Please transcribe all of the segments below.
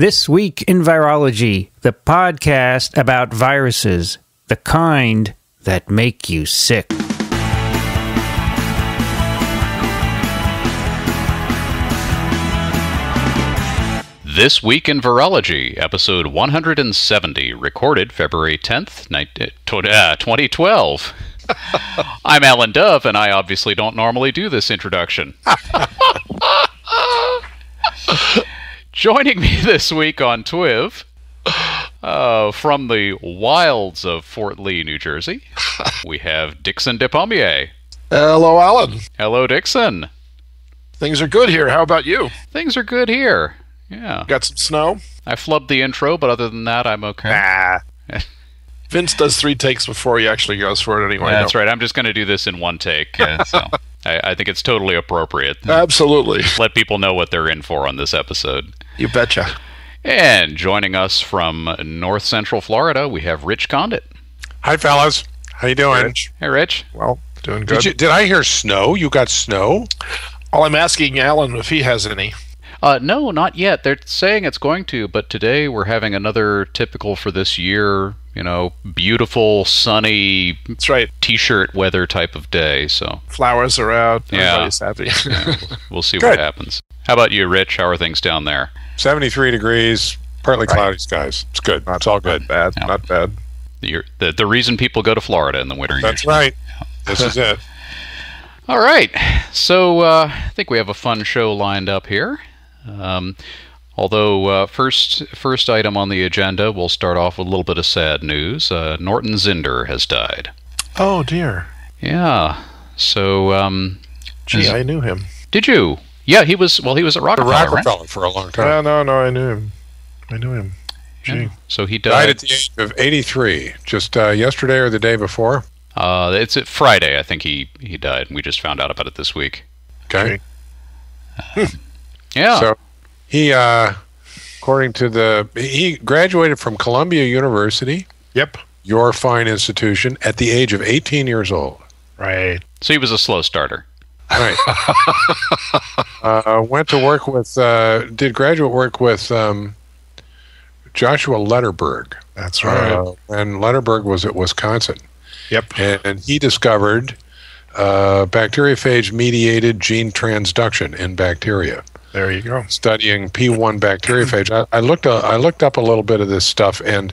This Week in Virology, the podcast about viruses, the kind that make you sick. This Week in Virology, episode 170, recorded February 10th, 19, uh, 2012. I'm Alan Dove, and I obviously don't normally do this introduction. Joining me this week on TWIV, uh, from the wilds of Fort Lee, New Jersey, we have Dickson Despommier. Hello, Alan. Hello, Dickson. Things are good here. How about you? Things are good here. Yeah. Got some snow? I flubbed the intro, but other than that, I'm okay. Ah. Vince does three takes before he actually goes for it anyway. That's no. right. I'm just going to do this in one take. Uh, so I, I think it's totally appropriate. Absolutely. Let people know what they're in for on this episode. You betcha. And joining us from North Central Florida, we have Rich Condit. Hi, fellas. How you doing? Rich. Hey, Rich. Well, doing good. Did, you, did I hear snow? You got snow? Well, I'm asking Alan if he has any. Uh, no, not yet. They're saying it's going to, but today we're having another typical for this year, you know, beautiful, sunny, That's right. t-shirt weather type of day. So Flowers are out. Yeah. Everybody's happy. yeah, we'll see what happens. How about you, Rich? How are things down there? 73 degrees, partly Right. cloudy skies. It's good. it's all good. Not bad. Yeah. Not bad. You're, the, the reason people go to Florida in the winter. That's usually. right. This is it. All right. So uh, I think we have a fun show lined up here. Um, although uh, first first item on the agenda, we'll start off with a little bit of sad news. Uh, Norton Zinder has died. Oh, dear. Yeah. So um, Gee, Is- I knew him. did you? Yeah, he was. Well, he was at The Rockefeller. right? Rockefeller for a long time. No, no, no, I knew him. I knew him. Gee. Yeah. So he Died died. at the age of 83, just uh, yesterday or the day before. Uh, it's at Friday. I think he he died. And we just found out about it this week. Okay. Yeah. So he, uh, according to the, he graduated from Columbia University, Yep. your fine institution, at the age of 18 years old. Right. so he was a slow starter. Right. uh, went to work with, uh, did graduate work with um, Joshua Lederberg. That's right. Uh, and Lederberg was at Wisconsin. yep. And, and he discovered uh, bacteriophage mediated gene transduction in bacteria, There you go. studying P1 bacteriophage. I, I, looked, uh, I looked up a little bit of this stuff and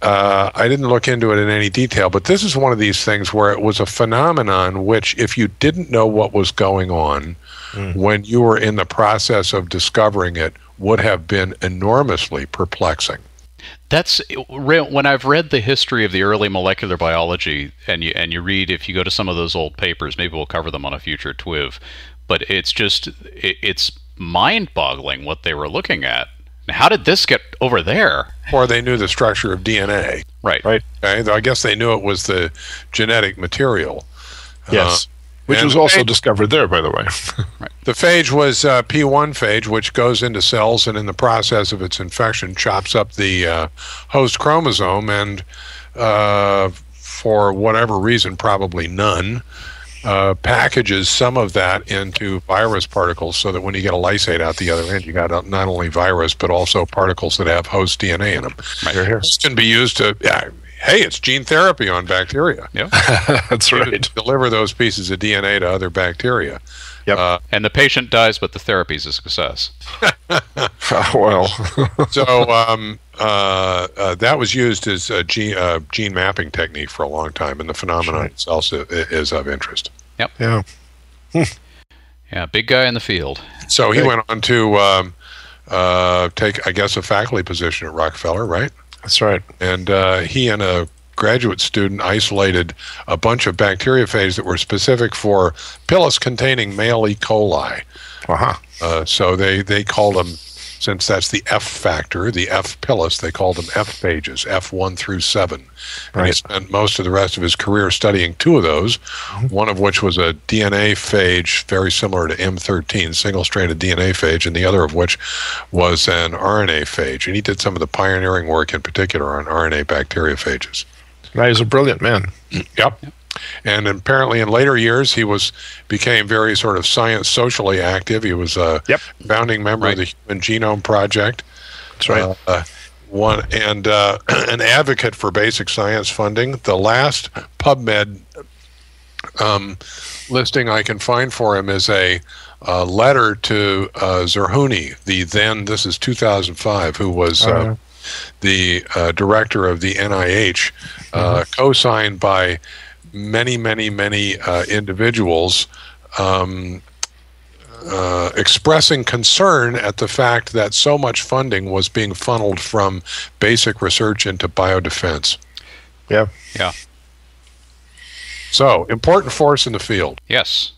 uh, I didn't look into it in any detail, but this is one of these things where it was a phenomenon which, if you didn't know what was going on Mm. when you were in the process of discovering it, would have been enormously perplexing. That's when I've read the history of the early molecular biology, and you and you read if you go to some of those old papers, maybe we'll cover them on a future TWIV. But it's just it, it's mind-boggling what they were looking at. How did this get over there? Or they knew the structure of DNA. Right. Right. Okay, I guess they knew it was the genetic material. Yes. Uh, Which and was also phage- discovered there, by the way. The phage was uh, P1 phage, which goes into cells and in the process of its infection chops up the uh, host chromosome and, uh, for whatever reason, probably none, uh, packages some of that into virus particles so that when you get a lysate out the other end, you got not only virus but also particles that have host DNA in them. Here, here. This can be used to, hey, it's gene therapy on bacteria. Yeah. That's You right. Deliver those pieces of DNA to other bacteria. Yep. Uh, And the patient dies, but the therapy is a success. well, so um, uh, uh, that was used as a gene, uh, gene mapping technique for a long time, and the phenomenon Right. itself is of interest. Yep. Yeah. Yeah, big guy in the field. So he went on to um, uh, take, I guess, a faculty position at Rockefeller, right? That's right. And uh, he and a graduate student isolated a bunch of bacteriophages that were specific for pilus containing male E. coli. Uh-huh. Uh, so they, they called them, since that's the F factor, the F pilus, they called them F phages, F1 through 7. And he spent most of the rest of his career studying two of those, mm-hmm. one of which was a DNA phage very similar to M13, single stranded DNA phage, and the other of which was an RNA phage. And he did some of the pioneering work in particular on RNA bacteriophages. Now he's a brilliant man. Yep. And apparently, in later years, he was became very sort of science socially active. He was a Yep. founding member Right. of the Human Genome Project. That's right. Uh, one and uh, an advocate for basic science funding. The last PubMed um, listing I can find for him is a, uh, letter to uh, Zerhouni, the then this is 2005, who was uh, Uh, the uh, director of the NIH, uh, co-signed by many, many, many uh, individuals. Um, uh, expressing concern at the fact that so much funding was being funneled from basic research into biodefense. yeah. Yeah. So, important force in the field. Yes.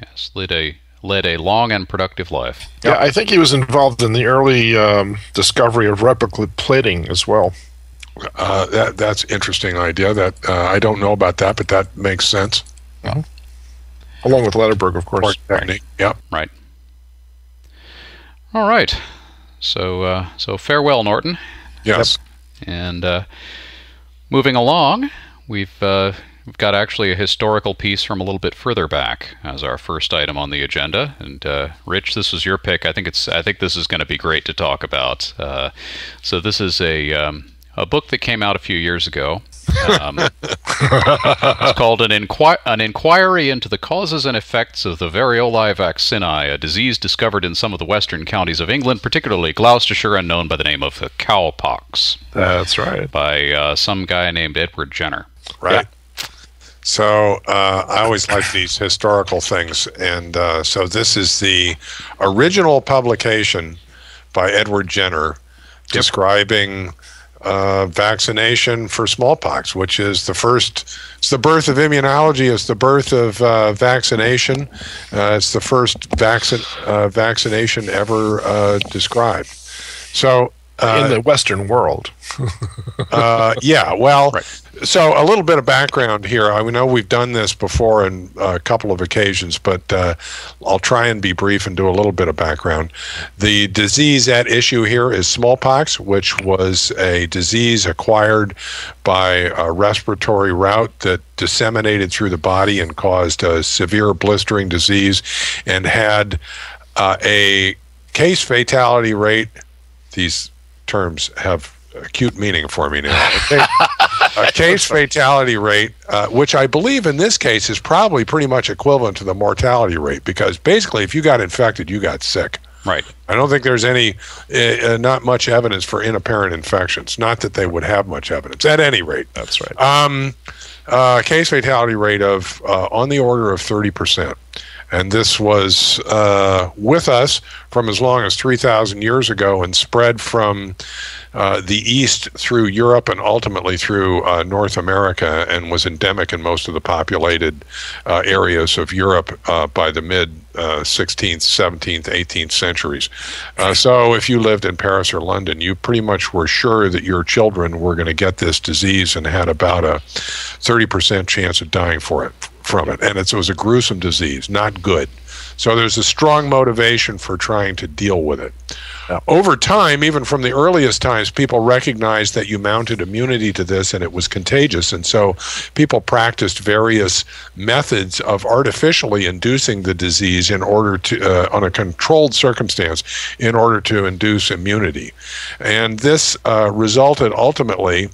Yes. Led a led a long and productive life. Yeah, I think he was involved in the early um, discovery of replica plating as well. Uh, that that's interesting idea. That uh, I don't know about that, but that makes sense. Along with Lederberg, of course. Or technique. Yep. Right. All right. So uh, so farewell, Norton. Yes. And uh, moving along, we've uh, we've got actually a historical piece from a little bit further back as our first item on the agenda. And uh, Rich, this was your pick. I think it's I think this is going to be great to talk about. Uh, so this is a um, a book that came out a few years ago. Um, it's called an, inqui- an Inquiry into the Causes and Effects of the Variolae vaccinae, a disease discovered in some of the western counties of England, particularly Gloucestershire, and known by the name of the cowpox, That's right. by uh, some guy named Edward Jenner. Right. So uh, I always like these historical things, and uh, so this is the original publication by Edward Jenner describing uh, vaccination for smallpox, which is the first. It's the birth of immunology. It's the birth of uh, vaccination. Uh, it's the first vaccine uh, vaccination ever described. So uh, in the Western world. uh, yeah, well, Right. so a little bit of background here. I know we've done this before on a couple of occasions, but uh, I'll try and be brief and do a little bit of background. The disease at issue here is smallpox, which was a disease acquired by a respiratory route that disseminated through the body and caused a severe blistering disease and had uh, a case fatality rate. These terms have acute meaning for me now. A case, a case fatality rate, uh, which I believe in this case is probably pretty much equivalent to the mortality rate, because basically, if you got infected, you got sick. Right. I don't think there's any, uh, uh, not much evidence for inapparent infections. Not that they would have much evidence. At any rate, That's right. um, uh, case fatality rate of uh, on the order of 30%. And this was uh, with us from as long as 3,000 years ago and spread from uh, the east through Europe and ultimately through uh, North America and was endemic in most of the populated uh, areas of Europe uh, by the mid uh, 16th, 17th, 18th centuries. Uh, so if you lived in Paris or London, you pretty much were sure that your children were going to get this disease and had about a 30% chance of dying for it from it. And it's, it was a gruesome disease, not good. So there's a strong motivation for trying to deal with it. Over time, even from the earliest times, people recognized that you mounted immunity to this and it was contagious. And so people practiced various methods of artificially inducing the disease in order to, uh, on a controlled circumstance, in order to induce immunity. And this uh, resulted ultimately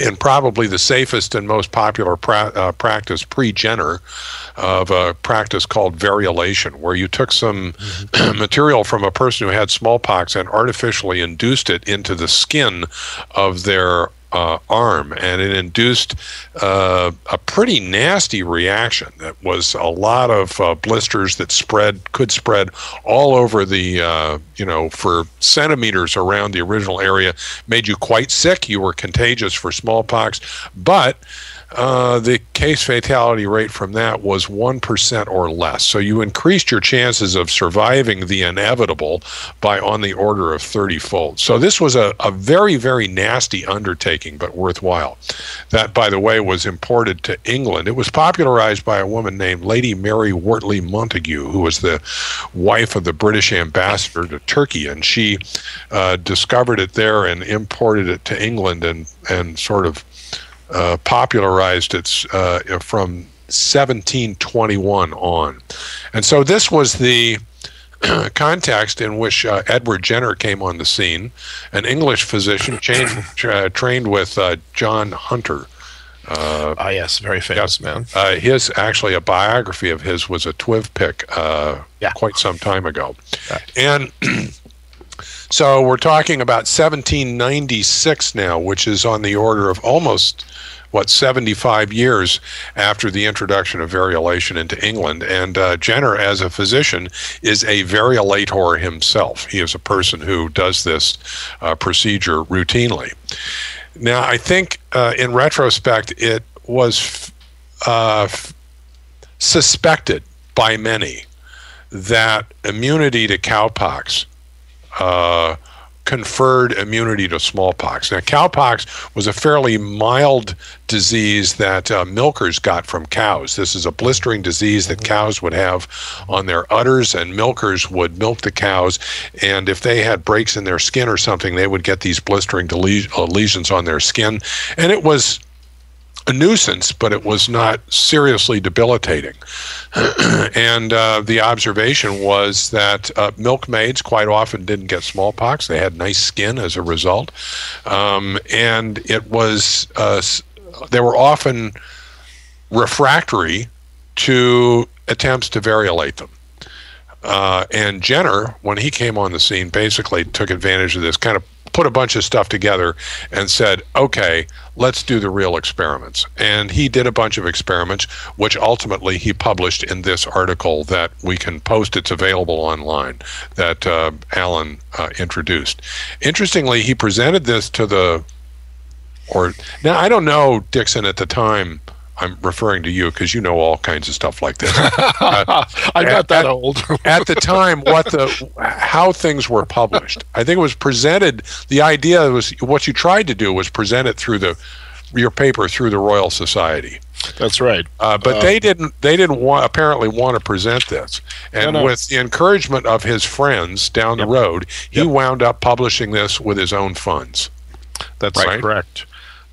in probably the safest and most popular pra- uh, practice pre-Jenner of a practice called variolation, where you took some material from a person who had smallpox and artificially induced it into the skin of their uh, arm, and it induced uh, a pretty nasty reaction. That was a lot of uh, blisters that spread, could spread all over the, uh, you know, for centimeters around the original area. Made you quite sick. You were contagious for smallpox, but uh, the case fatality rate from that was 1% or less. So you increased your chances of surviving the inevitable by on the order of 30 fold. So this was a, a very, very nasty undertaking, but worthwhile. That, by the way, was imported to England. It was popularized by a woman named Lady Mary Wortley Montagu, who was the wife of the British ambassador to Turkey. And she uh, discovered it there and imported it to England and, and sort of uh, popularized it uh, from 1721 on. And so this was the context in which uh, Edward Jenner came on the scene, an English physician chained, uh, trained with uh, John Hunter. ah, yes, very famous man. Uh, his actually a biography of his was a Twiv pick uh, Yeah. quite some time ago, and so we're talking about 1796 now, which is on the order of almost what 75 years after the introduction of variolation into England. And uh, Jenner, as a physician, is a variolator himself. He is a person who does this uh, procedure routinely. Now, I think uh, in retrospect, it was uh, suspected by many that immunity to cowpox uh, conferred immunity to smallpox. Now, cowpox was a fairly mild disease that uh, milkers got from cows. This is a blistering disease that cows would have on their udders, and milkers would milk the cows. And if they had breaks in their skin or something, they would get these blistering dele- uh, lesions on their skin. And it was a nuisance, but it was not seriously debilitating. and uh, the observation was that uh, milkmaids quite often didn't get smallpox. They had nice skin as a result. Um, and it was, uh, they were often refractory to attempts to variolate them. Uh, and Jenner, when he came on the scene, basically took advantage of this, kind of put a bunch of stuff together and said, okay, let's do the real experiments. And he did a bunch of experiments, which ultimately he published in this article that we can post. It's available online that uh, Alan uh, introduced. Interestingly, he presented this to the, or now I don't know, Dickson, at the time. I'm referring to you because you know all kinds of stuff like this. Uh, I'm at- not that at- old. at the time what the how things were published. I think it was presented. The idea was what you tried to do was present it through the your paper through the Royal Society. That's right. Uh, but they didn't. They didn't want apparently want to present this. And No, no. with the encouragement of his friends down the road, he Yep. wound up publishing this with his own funds. That's Right. correct.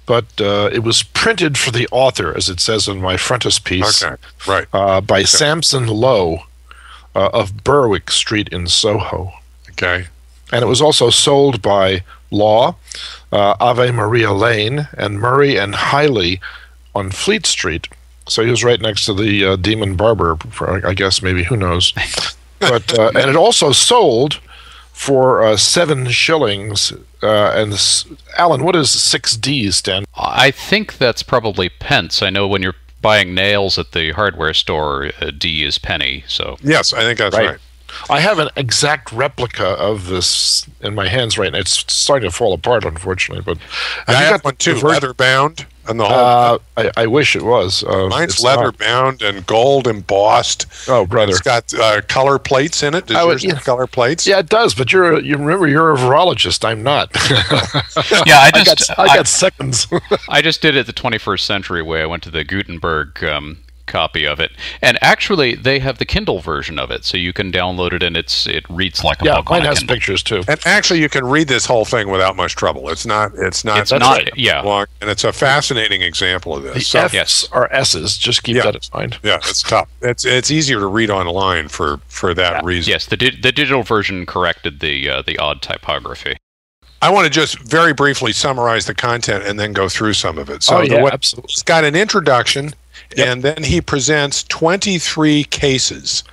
But uh, it was printed for the author, as it says in my frontispiece, Okay, right. uh, by Sampson Low uh, of Berwick Street in Soho. Okay. And it was also sold by Law, uh, Ave Maria Lane, and Murray and Highley on Fleet Street. So he was right next to the uh, Demon Barber, for, I guess, maybe, who knows. But uh, And it also sold for uh, seven shillings. Uh, and this, Alan, what does six D's stand I think that's probably pence. I know when you're buying nails at the hardware store, a D is penny. So Yes, I think that's Right. right. I have an exact replica of this in my hands right now. It's starting to fall apart, unfortunately. But I have you have got one too, leather bound, and the whole. Uh, I, I wish it was. Uh, Mine's it's leather not. bound and gold embossed. Oh, brother. It's got uh, color plates in it. Does I would- yours have yeah. color plates? Yeah, it does. But you're you remember you're a virologist. I'm not. yeah, I I got just I got seconds. I just did it the 21st century way. I went to the Gutenberg um, copy of it, and actually they have the Kindle version of it, so you can download it, and it's it reads like a yeah, book on mine a has Kindle. pictures too. And actually, you can read this whole thing without much trouble. It's not. It's not. It's not. Yeah, long, and it's a fascinating example of The this. So, F's yes. are S's. Just keep Yeah. that in mind. yeah, it's tough. It's it's easier to read online for for that reason. yes. The di- the digital version corrected the uh, the odd typography. I want to just very briefly summarize the content and then go through some of it. So oh the yeah, what- absolutely. it's got an introduction, Yep. and then he presents 23 cases.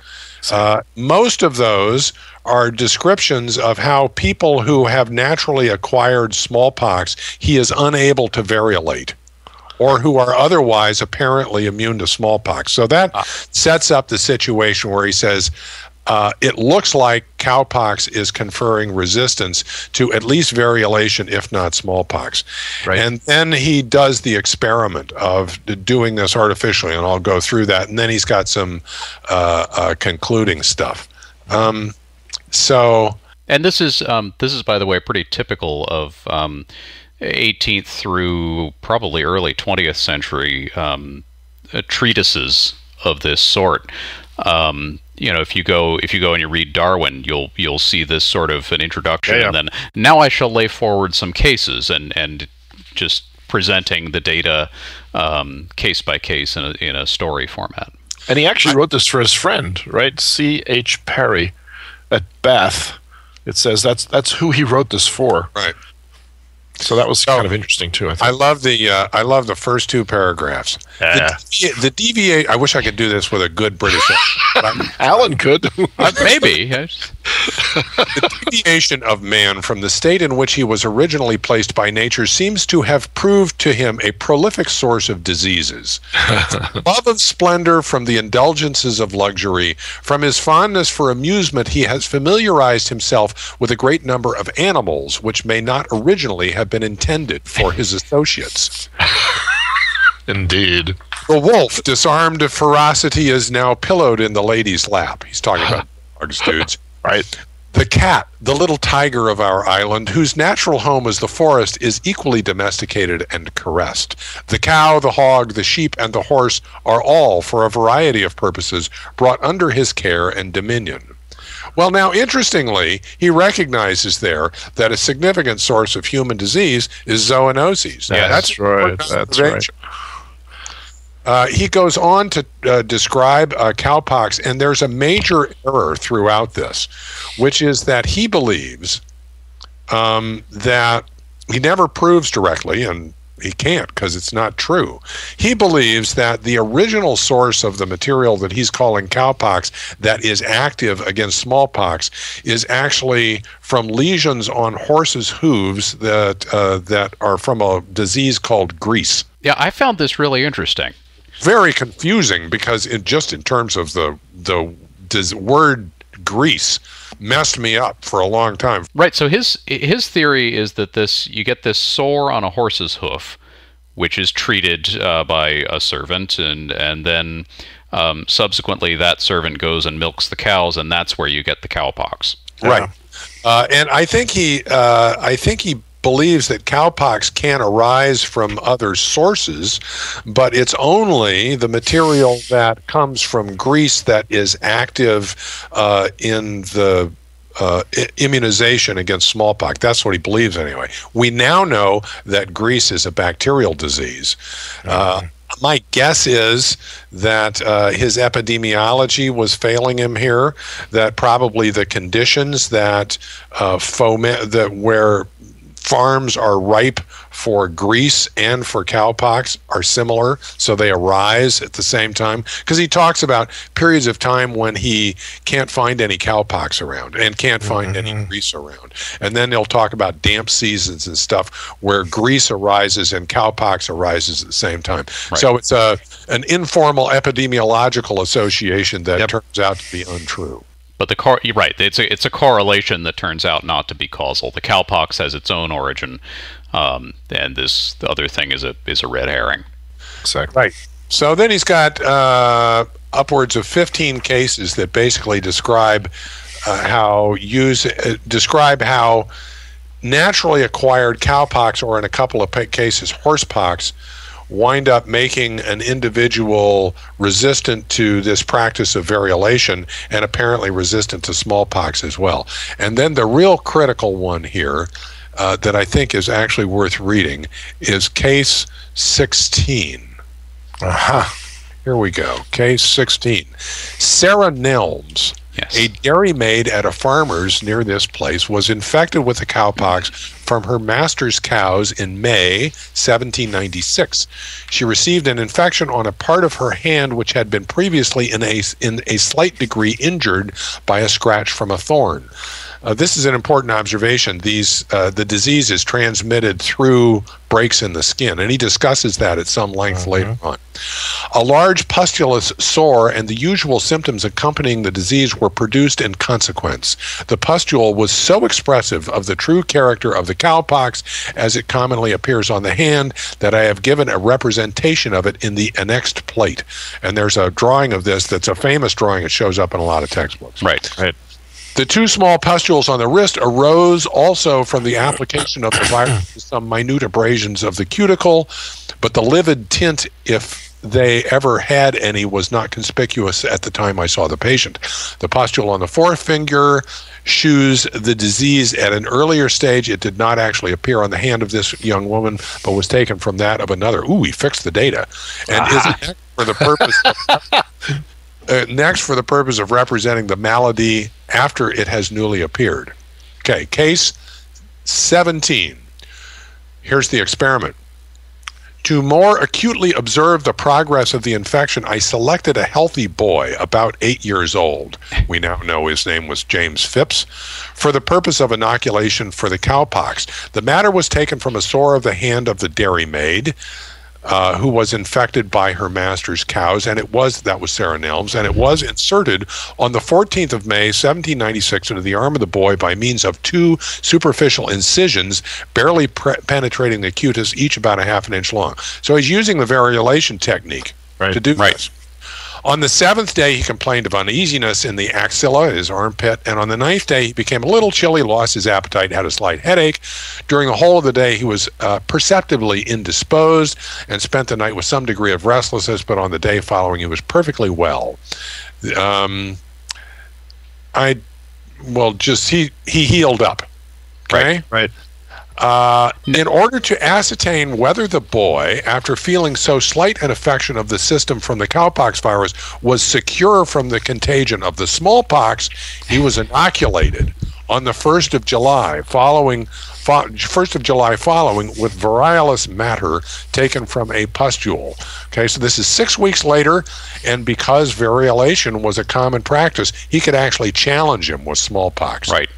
Uh, most of those are descriptions of how people who have naturally acquired smallpox he is unable to variolate or who are otherwise apparently immune to smallpox. So that sets up the situation where he says, uh, it looks like cowpox is conferring resistance to at least variolation, if not smallpox. Right. And then he does the experiment of doing this artificially, and I'll go through that. And then he's got some uh, uh, concluding stuff. Um, so, And this is um, this is by the way pretty typical of um, 18th through probably early 20th century um, uh, treatises of this sort. Um, you know, if you go if you go and you read Darwin, you'll you'll see this sort of an introduction, Yeah, yeah. and then now I shall lay forward some cases and and just presenting the data um, case by case in a, in a story format. And he actually wrote this for his friend, right? C. H. Parry. at Bath, it says that's that's who he wrote this for. Right. So that was kind of interesting too. I, I love the uh, I love the first two paragraphs. Yeah. The, the deviate. I wish I could do this with a good British. Alan could. Uh, maybe. The deviation of man from the state in which he was originally placed by nature seems to have proved to him a prolific source of diseases. Love of splendor from the indulgences of luxury, from his fondness for amusement, he has familiarized himself with a great number of animals which may not originally have been intended for his associates. Indeed. The wolf, disarmed of ferocity, is now pillowed in the lady's lap. He's talking about dogs, dudes. Right. The cat, the little tiger of our island, whose natural home is the forest, is equally domesticated and caressed. The cow, the hog, the sheep, and the horse are all, for a variety of purposes, brought under his care and dominion. Well, now, interestingly, he recognizes there that a significant source of human disease is zoonoses. Now, Yeah, that's right, that's right. Uh, he goes on to uh, describe uh, cowpox, and there's a major error throughout this, which is that he believes um, that he never proves directly, and he can't because it's not true. He believes that the original source of the material that he's calling cowpox that is active against smallpox is actually from lesions on horses' hooves that uh, that are from a disease called grease Yeah, I found this really interesting. Very confusing because in just in terms of the the dis- word grease messed me up for a long time. Right. So his his theory is that this you get this sore on a horse's hoof, which is treated uh, by a servant, and and then um, subsequently that servant goes and milks the cows, and that's where you get the cowpox. Right. Uh, and I think he uh, I think he believes that cowpox can arise from other sources, but it's only the material that comes from grease that is active uh, in the uh, immunization against smallpox. That's what he believes, anyway. We now know that grease is a bacterial disease. Uh, my guess is that uh, his epidemiology was failing him here. That probably the conditions that uh, foment that where farms are ripe for grease and for cowpox are similar, so they arise at the same time. Because he talks about periods of time when he can't find any cowpox around and can't find any mm-hmm. grease around, and then they'll talk about damp seasons and stuff where grease arises and cowpox arises at the same time. So it's a an informal epidemiological association that turns out to be untrue. But the cor- you're right. It's a it's a correlation that turns out not to be causal. The cowpox has its own origin, um, and this the other thing is a is a red herring. Exactly. Right. So then he's got uh, upwards of 15 cases that basically describe uh, how use uh, describe how naturally acquired cowpox, or in a couple of cases horsepox, wind up making an individual resistant to this practice of variolation and apparently resistant to smallpox as well. And then the real critical one here uh, that I think is actually worth reading is case 16. Aha. Here we go. Case 16. Sarah Nelms, Yes. a dairymaid at a farmer's near this place, was infected with the cowpox from her master's cows in May 1796. She received an infection on a part of her hand which had been previously in a, in a slight degree injured by a scratch from a thorn. Uh, this is an important observation. These uh, the disease is transmitted through breaks in the skin, and he discusses that at some length later on. A large pustulous sore and the usual symptoms accompanying the disease were produced in consequence. The pustule was so expressive of the true character of the cowpox as it commonly appears on the hand that I have given a representation of it in the annexed plate. And there's a drawing of this that's a famous drawing. It shows up in a lot of textbooks. Right. Right. The two small pustules on the wrist arose also from the application of the virus to some minute abrasions of the cuticle, but the livid tint, if they ever had any, was not conspicuous at the time I saw the patient. The pustule on the forefinger shews the disease at an earlier stage. It did not actually appear on the hand of this young woman, but was taken from that of another. Ooh, he fixed the data. And is it for the purpose of uh, next, for the purpose of representing the malady after it has newly appeared. Okay, case 17. Here's the experiment. To more acutely observe the progress of the infection, I selected a healthy boy, about eight years old. We now know his name was James Phipps, for the purpose of inoculation for the cowpox. The matter was taken from a sore of the hand of the dairymaid uh, who was infected by her master's cows, and it was that was Sarah Nelms, and it was inserted on the 14th of May, 1796, into the arm of the boy by means of two superficial incisions, barely pre- penetrating the cutis, each about a half an inch long. So he's using the variolation technique Right. to do Right. this. On the seventh day, he complained of uneasiness in the axilla, his armpit, and on the ninth day, he became a little chilly, lost his appetite, had a slight headache. During the whole of the day, he was uh, perceptibly indisposed and spent the night with some degree of restlessness, but on the day following, he was perfectly well. Um, I, well, just he, he healed up. Okay. Right. Uh, in order to ascertain whether the boy, after feeling so slight an affection of the system from the cowpox virus, was secure from the contagion of the smallpox, he was inoculated on the 1st of July, following fo- 1st of July following with variolous matter taken from a pustule. Okay, so this is six weeks later, and because variolation was a common practice, he could actually challenge him with smallpox. Right.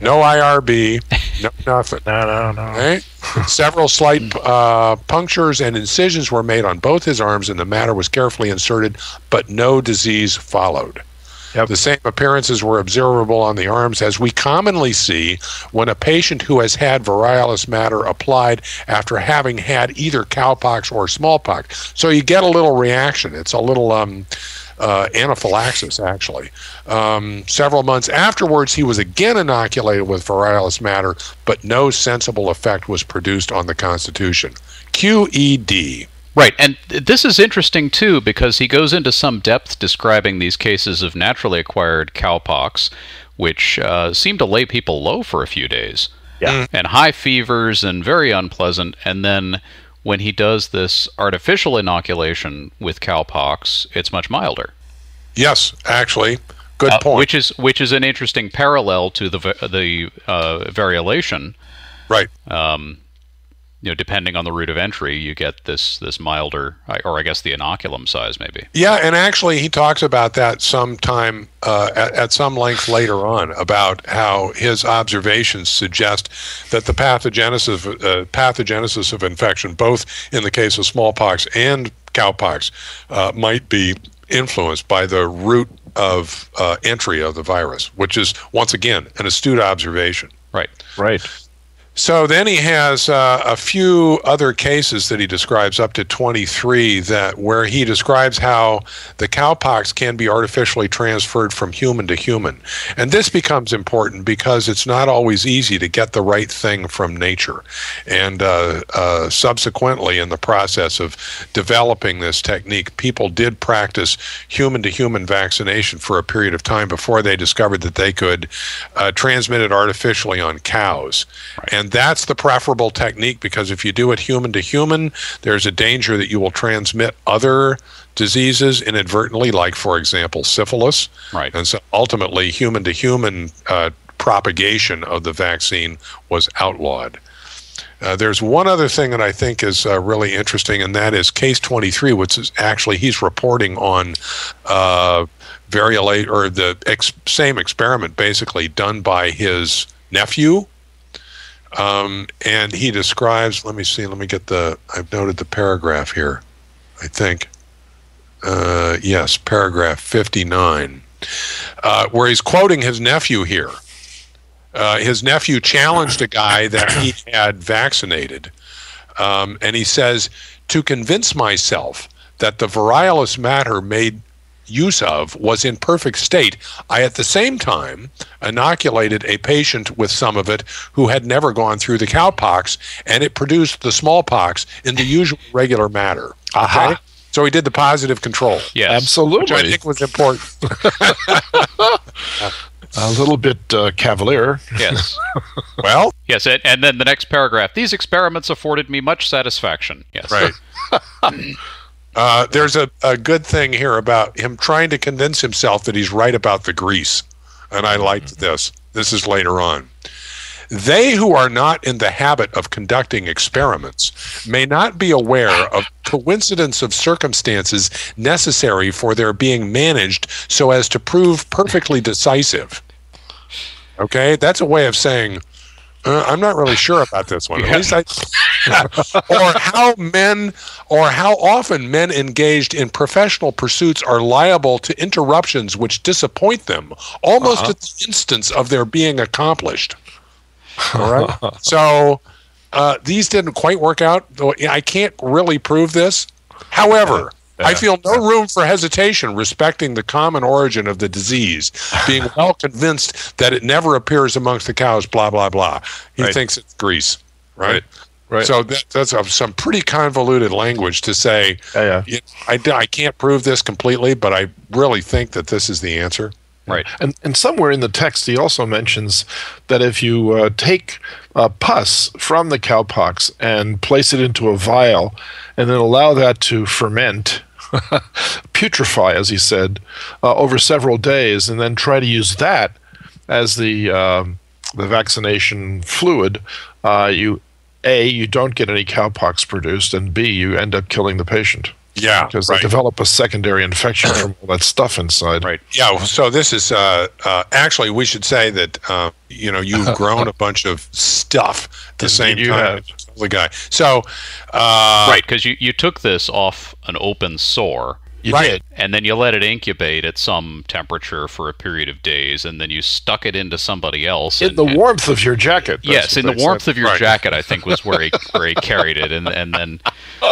No IRB, no nothing. No, no, no. Okay? Several slight uh, punctures and incisions were made on both his arms, and the matter was carefully inserted, but no disease followed. Yep. The same appearances were observable on the arms as we commonly see when a patient who has had variolous matter applied after having had either cowpox or smallpox. So you get a little reaction. It's a little um, uh, anaphylaxis, actually. Um, several months afterwards, he was again inoculated with variolous matter, but no sensible effect was produced on the constitution. QED. Right, and this is interesting too because he goes into some depth describing these cases of naturally acquired cowpox, which uh, seem to lay people low for a few days. Yeah. And high fevers and very unpleasant. And then when he does this artificial inoculation with cowpox, it's much milder. Yes, actually. Good Uh, point. which is which is an interesting parallel to the the uh, variolation. right. Um, you know, depending on the route of entry, you get this this milder, or I guess the inoculum size, maybe. Yeah, and actually, he talks about that sometime uh, at, at some length later on about how his observations suggest that the pathogenesis uh, pathogenesis of infection, both in the case of smallpox and cowpox, uh, might be influenced by the route of uh, entry of the virus, which is once again an astute observation. Right. Right. So then he has uh, a few other cases that he describes, up to 23, that where he describes how the cowpox can be artificially transferred from human to human, and this becomes important because it's not always easy to get the right thing from nature. And uh, uh, subsequently, in the process of developing this technique, people did practice human-to-human vaccination for a period of time before they discovered that they could uh, transmit it artificially on cows. And that's the preferable technique because if you do it human to human, there's a danger that you will transmit other diseases inadvertently, like, for example, syphilis. Right. And so ultimately, human to human uh, propagation of the vaccine was outlawed. Uh, there's one other thing that I think is uh, really interesting, and that is case 23, which is actually he's reporting on uh, variolate or the ex- same experiment basically done by his nephew. Um, and he describes, let me see, let me get the, I've noted the paragraph here, I think. Uh, yes, paragraph 59, uh, where he's quoting his nephew here. Uh, his nephew challenged a guy that he had vaccinated. Um, and he says, to convince myself that the variolous matter made use of was in perfect state, I at the same time inoculated a patient with some of it who had never gone through the cowpox, and it produced the smallpox in the usual regular matter. Aha. Okay? So he did the positive control, Yes. which I Absolutely. think was important. A little bit uh, cavalier. Yes. well, yes. And, and then the next paragraph. These experiments afforded me much satisfaction. Yes. Right. Uh, there's a, a good thing here about him trying to convince himself that he's right about the grease. And I liked this. This is later on. They who are not in the habit of conducting experiments may not be aware of coincidence of circumstances necessary for their being managed so as to prove perfectly decisive. Okay, that's a way of saying uh, I'm not really sure about this one. At least I, or how men, or how often men engaged in professional pursuits are liable to interruptions which disappoint them, almost Uh-huh. at the instance of their being accomplished. All right. so uh, these didn't quite work out. I can't really prove this. However, I feel no room for hesitation respecting the common origin of the disease, being well convinced that it never appears amongst the cows, blah, blah, blah. He Right. thinks it's grease, right? Right. So that, that's a, some pretty convoluted language to say, Yeah, yeah. "Yeah, I, I can't prove this completely, but I really think that this is the answer. Right. And, and somewhere in the text, he also mentions that if you uh, take uh, pus from the cowpox and place it into a vial and then allow that to ferment, putrefy, as he said, uh, over several days, and then try to use that as the um, the vaccination fluid, uh, you a you don't get any cowpox produced, and b you end up killing the patient Yeah, because right. they develop a secondary infection from all that stuff inside. Right. Yeah, so this is uh, uh, actually we should say that uh, you know you've grown a bunch of stuff at the Indeed same you time. have. The guy. So uh, right, because you, you took this off an open sore, You Right. did. and then you let it incubate at some temperature for a period of days, and then you stuck it into somebody else. in and- the and- warmth of your jacket. Yes, in the warmth said. of your Right. jacket, I think was where he where he carried it, and and then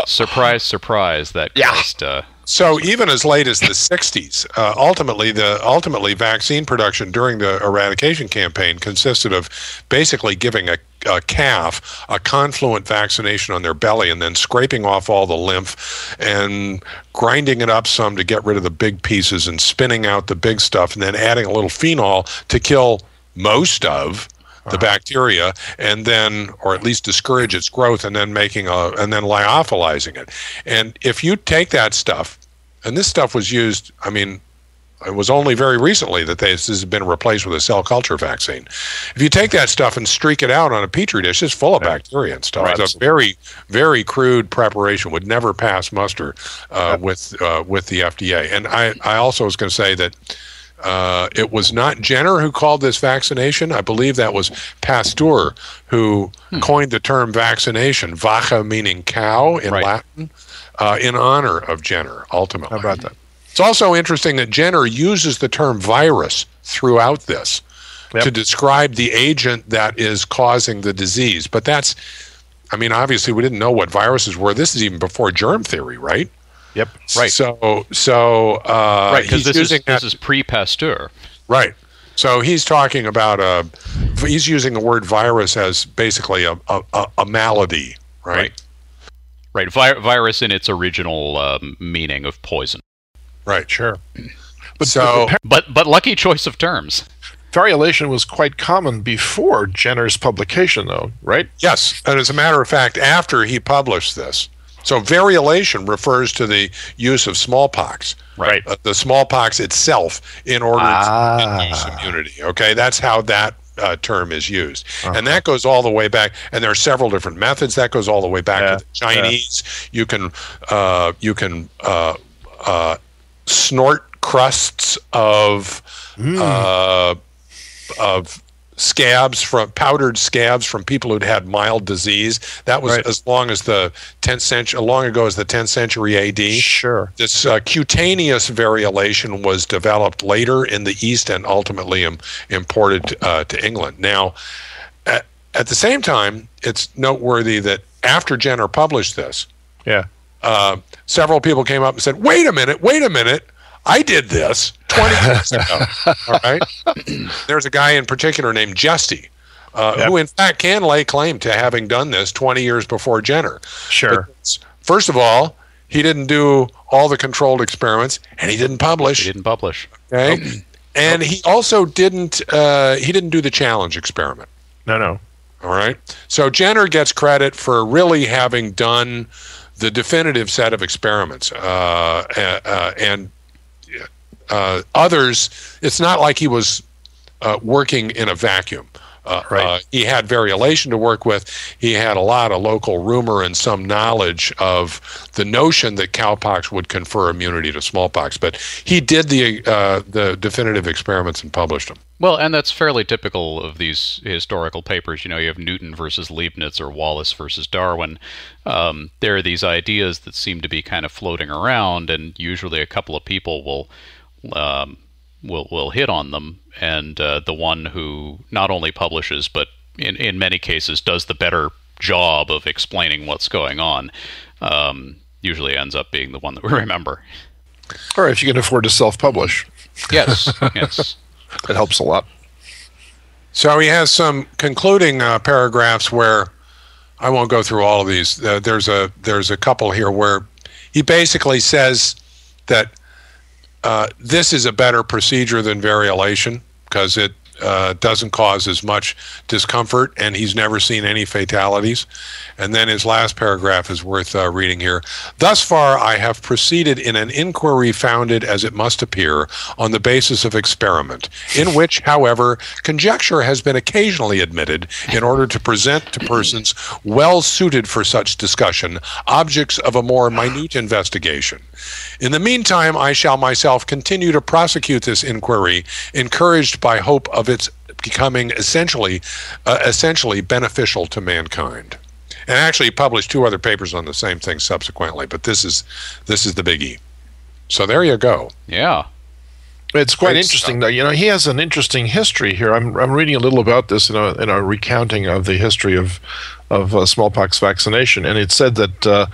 surprise, surprise, that Yeah. caused, uh, So even as late as the 60s, uh, ultimately the ultimately vaccine production during the eradication campaign consisted of basically giving a, a calf a confluent vaccination on their belly and then scraping off all the lymph and grinding it up some to get rid of the big pieces and spinning out the big stuff and then adding a little phenol to kill most of the bacteria and then or at least discourage its growth and then making a and then lyophilizing it. And if you take that stuff and this stuff was used i mean it was only very recently that they, this has been replaced with a cell culture vaccine. If you take that stuff and streak it out on a petri dish, it's full of bacteria and stuff. Right. It's a very, very crude preparation. Would never pass muster uh, with uh, with the FDA. And I, I also was going to say that uh, it was not Jenner who called this vaccination. I believe that was Pasteur who coined the term vaccination, vaca meaning cow in Right. Latin, uh, in honor of Jenner, ultimately. How about that? It's also interesting that Jenner uses the term virus throughout this Yep. to describe the agent that is causing the disease. But that's, I mean, obviously we didn't know what viruses were. This is even before germ theory, right? Yep. Right. So, so uh, right because he's this is this is pre-Pasteur. right. So he's talking about a, he's using the word virus as basically a a, a, a malady, right? Right. Right, vi- virus in its original um, meaning of poison, Right. Sure. But So- but but lucky choice of terms. variolation was quite common before Jenner's publication, though, right? Yes, and as a matter of fact, after he published this, so variolation refers to the use of smallpox, Right. uh, the smallpox itself, in order Ah. to induce immunity. Okay, that's how that uh, term is used, and that goes all the way back. And there are several different methods. That goes all the way back Yeah, to the Chinese. You can uh, you can uh, uh, snort crusts of uh, of scabs from powdered scabs from people who'd had mild disease. That was Right. as long as the 10th century, long ago as the 10th century AD. Sure. This uh, cutaneous variolation was developed later in the East and ultimately im- imported uh, to England. Now, at, at the same time, it's noteworthy that after Jenner published this, Yeah. uh, several people came up and said, "Wait a minute, wait a minute, I did this 20 years ago." All right. There's a guy in particular named Jesty, uh, Yep. who in fact can lay claim to having done this 20 years before Jenner. Sure. But first of all, he didn't do all the controlled experiments, and he didn't publish. He didn't publish. Okay. And he also didn't. Uh, he didn't do the challenge experiment. No, no. All right. So Jenner gets credit for really having done the definitive set of experiments, uh, uh, and uh, others. It's not like he was uh, working in a vacuum. Uh, Right. uh, he had variolation to work with. He had a lot of local rumor and some knowledge of the notion that cowpox would confer immunity to smallpox. But he did the uh, the definitive experiments and published them. Well, and that's fairly typical of these historical papers. You know, you have Newton versus Leibniz or Wallace versus Darwin. Um, there are these ideas that seem to be kind of floating around, and usually a couple of people will um, will will hit on them, and uh, the one who not only publishes but in in many cases does the better job of explaining what's going on um, usually ends up being the one that we remember. Or if you can afford to self-publish, Yes, yes. it helps a lot. So he has some concluding uh, paragraphs where I won't go through all of these. Uh, there's a there's a couple here where he basically says that uh, this is a better procedure than variolation because it uh, doesn't cause as much discomfort, and he's never seen any fatalities. And then his last paragraph is worth uh, reading here. Thus far, I have proceeded in an inquiry founded, as it must appear, on the basis of experiment, in which, however, conjecture has been occasionally admitted in order to present to persons well suited for such discussion objects of a more minute investigation. In the meantime, I shall myself continue to prosecute this inquiry, encouraged by hope of its becoming essentially, uh, essentially beneficial to mankind. And actually, he published two other papers on the same thing subsequently, but this is this is the biggie. So there you go. Yeah. It's quite Great interesting, though. You know, he has an interesting history here. I'm, I'm reading a little about this in a, in a recounting of the history of of uh, smallpox vaccination, and it said that uh,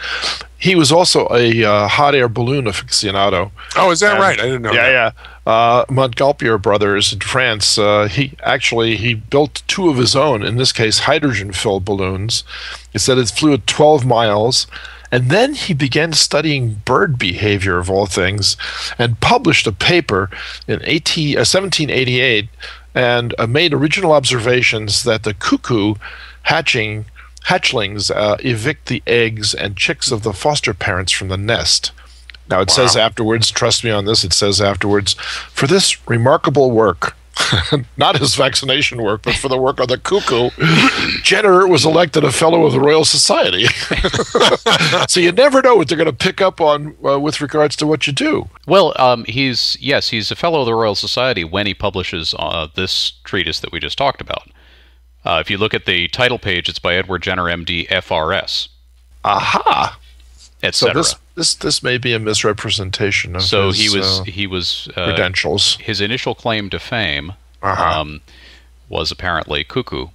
he was also a uh, hot air balloon aficionado. Oh, is that And- right? I didn't know. yeah, that. yeah. Uh, Montgolfier brothers in France. Uh, he actually he built two of his own. In this case, hydrogen-filled balloons. It said it flew at 12 miles, and then he began studying bird behavior of all things, and published a paper in 18, uh, 1788, and uh, made original observations that the cuckoo hatching hatchlings uh, evict the eggs and chicks of the foster parents from the nest. Now it says afterwards, trust me on this, it says afterwards, for this remarkable work, not his vaccination work, but for the work of the cuckoo, Jenner was elected a fellow of the Royal Society. so you never know what they're going to pick up on uh, with regards to what you do. Well, um, he's yes, he's a fellow of the Royal Society when he publishes uh, this treatise that we just talked about. Uh, if you look at the title page, it's by Edward Jenner, MD, FRS, Aha! So etc. this this this may be a misrepresentation of So his he was uh, he was uh, credentials. his initial claim to fame Uh-huh. um, was apparently cuckoo,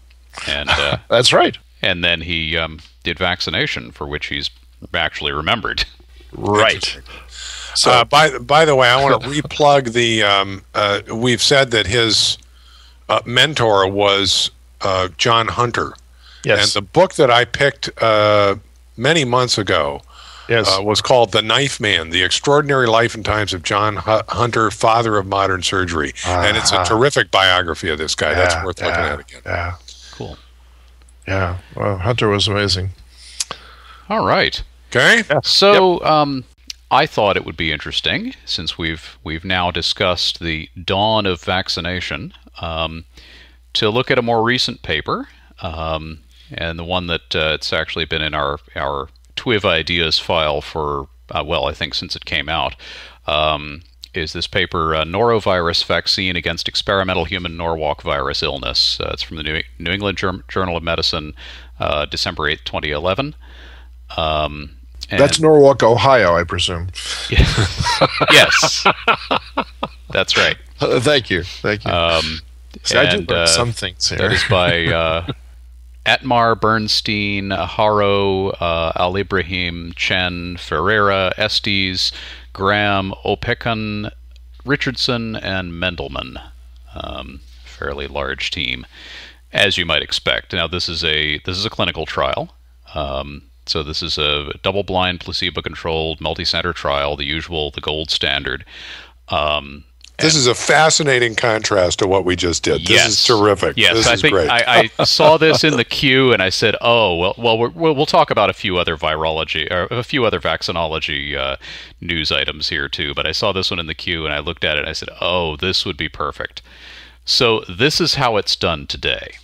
and uh, That's right. and then he um, did vaccination for which he's actually remembered. Right. So uh, by by the way, I want to replug the. Um, uh, we've said that his uh, mentor was uh, John Hunter, yes, and the book that I picked uh, many months ago yes. uh, was called "The Knife Man: The Extraordinary Life and Times of John Hu- Hunter, Father of Modern Surgery," and it's a Ah. terrific biography of this guy. That's Yeah, worth looking at again. Yeah, Cool. yeah. Well, Hunter was amazing. All right. Okay. So um, I thought it would be interesting, since we've we've now discussed the dawn of vaccination, um, to look at a more recent paper, um, and the one that uh, it's actually been in our our TWIV ideas file for uh, well, I think since it came out. Um, is this paper uh, Norovirus Vaccine Against Experimental Human Norwalk Virus Illness? Uh, it's from the New, New England Jour- Journal of Medicine, uh, December 8th, 2011. Um, and- That's Norwalk, Ohio, I presume. yes, that's right. Uh, thank you, thank you. Um, See, I do and, learn uh, some things here. that is by uh, Atmar, Bernstein, Haro, uh, Al Ibrahim, Chen, Ferreira, Estes, Graham, Opekan, Richardson, and Mendelman. Um, fairly large team, as you might expect. Now, this is a this is a clinical trial. Um, so this is a double-blind, placebo-controlled, multi-center trial, the usual, the gold standard. Um, This is a fascinating contrast to what we just did. Yes. This is terrific. Yes, this I is think great. I, I saw this in the queue and I said, "Oh, well, well, we're, we'll, we'll talk about a few other virology or a few other vaccinology uh, news items here too." But I saw this one in the queue and I looked at it and I said, "Oh, this would be perfect." So this is how it's done today,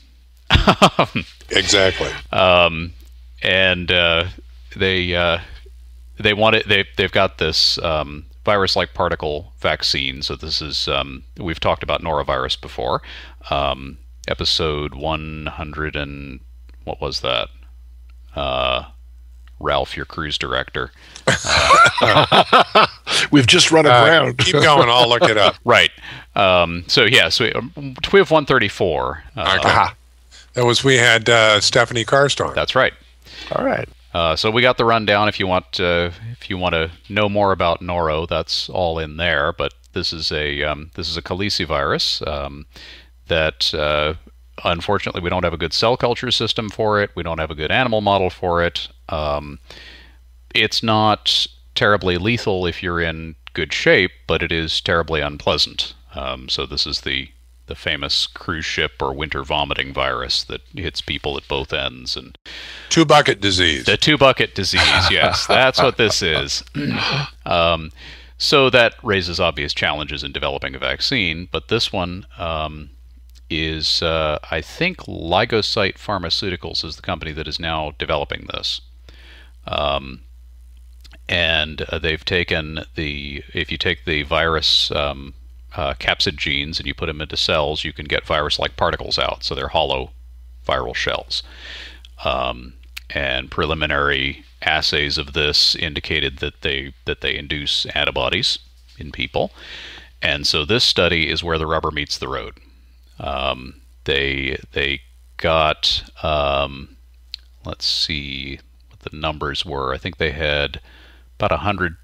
exactly. um, and uh, they uh, they want it. They they've got this. Um, virus-like particle vaccine. So this is um, we've talked about norovirus before. Um, episode 100 and what was that? Uh, Ralph, your cruise director. We've just run Uh, aground. keep going. I'll look it up. Right. Um, so yeah, so um, TWIV 134. Uh, Okay. That was we had uh, Stephanie Carstorm. That's right. All right. Uh, so we got the rundown. If you want, uh, if you want to know more about Noro, that's all in there. But this is a um, this is a calicivirus um, that uh, unfortunately we don't have a good cell culture system for it. We don't have a good animal model for it. Um, it's not terribly lethal if you're in good shape, but it is terribly unpleasant. Um, so this is the the famous cruise ship or winter vomiting virus that hits people at both ends and Two bucket disease. the two bucket disease, yes, that's what this is. um, so that raises obvious challenges in developing a vaccine, but this one um, is, uh, I think, Lygocyte Pharmaceuticals is the company that is now developing this. Um, and uh, they've taken the, if you take the virus um, uh, capsid genes and you put them into cells, you can get virus like particles out. So they're hollow viral shells. Um, and preliminary assays of this indicated that they that they induce antibodies in people, and so this study is where the rubber meets the road. Um, they they got um, let's see what the numbers were. I think they had about a hundred.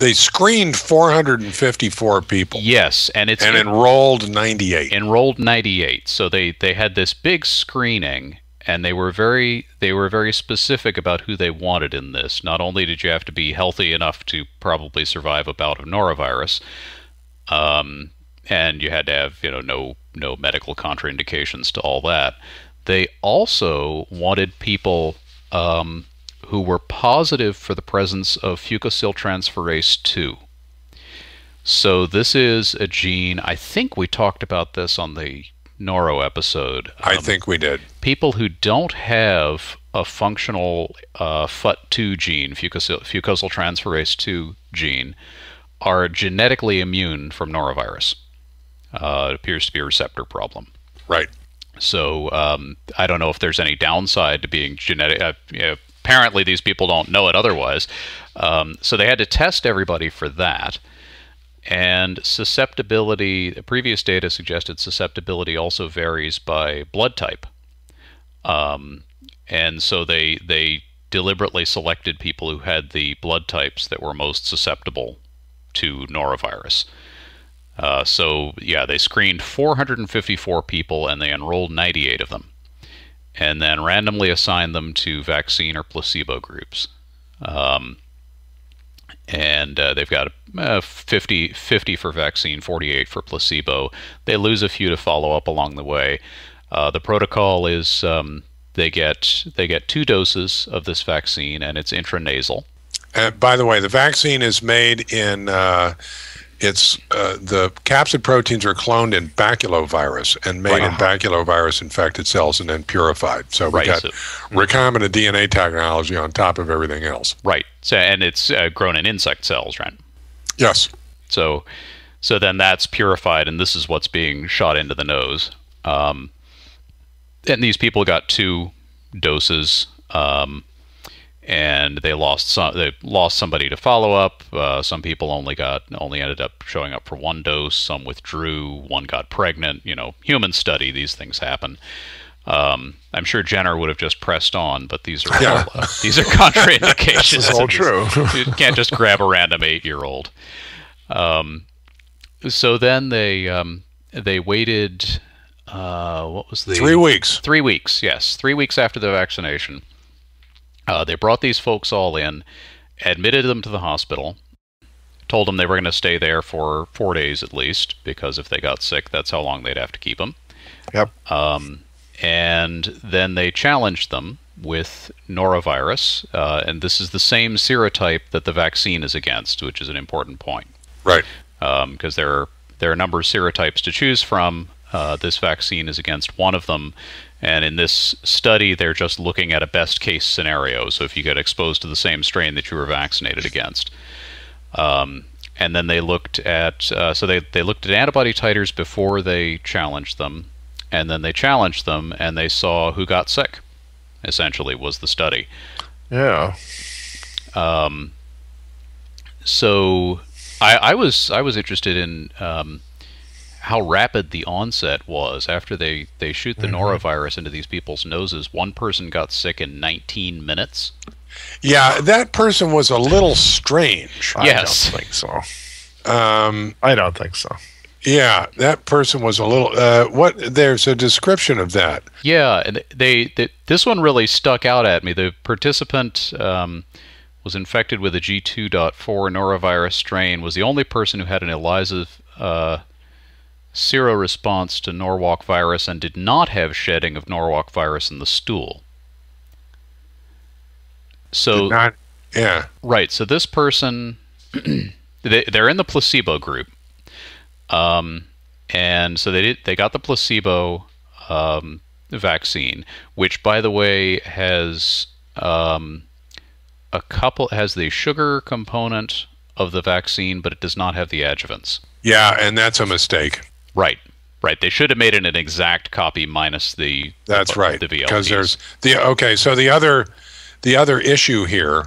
They screened 454 people. Yes, and it's and enrolled 98. enrolled 98 so they they had this big screening and they were very they were very specific about who they wanted in this. Not only did you have to be healthy enough to probably survive a bout of norovirus um, and you had to have you know no no medical contraindications to all that they also wanted people um, who were positive for the presence of fucosyltransferase 2 so this is a gene. I think we talked about this on the Noro episode. I Um, think we did. people who don't have a functional uh, FUT2 gene, fucosyl, fucosyltransferase 2 gene, are genetically immune from norovirus. Uh, it appears to be a receptor problem. Right. So um, I don't know if there's any downside to being genetic. Uh, you know, apparently, these people don't know it otherwise. Um, so they had to test everybody for that. And susceptibility, previous data suggested susceptibility also varies by blood type. Um, and so they they deliberately selected people who had the blood types that were most susceptible to norovirus. Uh, so yeah, they screened 454 people and they enrolled 98 of them, and then randomly assign them to vaccine or placebo groups. Um, and uh, they've got uh, 50, 50 for vaccine, 48 for placebo. They lose a few to follow up along the way. Uh, the protocol is um, they get they get two doses of this vaccine, and it's intranasal. And by the way, the vaccine is made in. It's uh, the capsid proteins are cloned in baculovirus and made Right. in baculovirus infected cells and then purified. So we Right, got so- recombinant DNA technology on top of everything else. Right. So, and it's uh, grown in insect cells, right? Yes. So, so then that's purified, and this is what's being shot into the nose. Um, and these people got two doses, um, and they lost some. They lost somebody to follow up. Uh, some people only got only ended up showing up for one dose. Some withdrew. One got pregnant. You know, human study. These things happen. Um, I'm sure Jenner would have just pressed on, but these are Yeah. all, uh, these are contraindications. This is all true. you can't just grab a random eight-year-old. Um, so then they um, they waited. Uh, what was the Three weeks. Three weeks, yes, three weeks after the vaccination. Uh, they brought these folks all in, admitted them to the hospital, told them they were going to stay there for four days at least, because if they got sick, that's how long they'd have to keep them. Yep. Um, and then they challenged them with norovirus, uh, and this is the same serotype that the vaccine is against, which is an important point Right. because there are there are a number of serotypes to choose from. Uh, this vaccine is against one of them, and in this study, they're just looking at a best case scenario. So if you get exposed to the same strain that you were vaccinated against, um, and then they looked at uh, so they they looked at antibody titers before they challenged them, and then they challenged them, and they saw who got sick. Essentially, was the study. Yeah. Um, so I, I was I was interested in um, how rapid the onset was after they, they shoot the norovirus into these people's noses. One person got sick in 19 minutes. Yeah, that person was a little strange. Yes. I don't think so. Um, I don't think so. yeah, that person was a little. Uh, what? There's a description of that. Yeah, and they, they this one really stuck out at me. The participant um, was infected with a G2.4 norovirus strain. Was the only person who had an ELISA uh, seroresponse to Norwalk virus and did not have shedding of Norwalk virus in the stool. So Did not. Yeah. Right. So this person, they, they're in the placebo group, um, and so they did, they got the placebo um, vaccine, which, by the way, has um, a couple has the sugar component of the vaccine, but it does not have the adjuvants. Yeah, and that's a mistake. Right. Right. They should have made it an exact copy minus the That's the, right. the VLPs. Because there's the okay. So the other, the other issue here,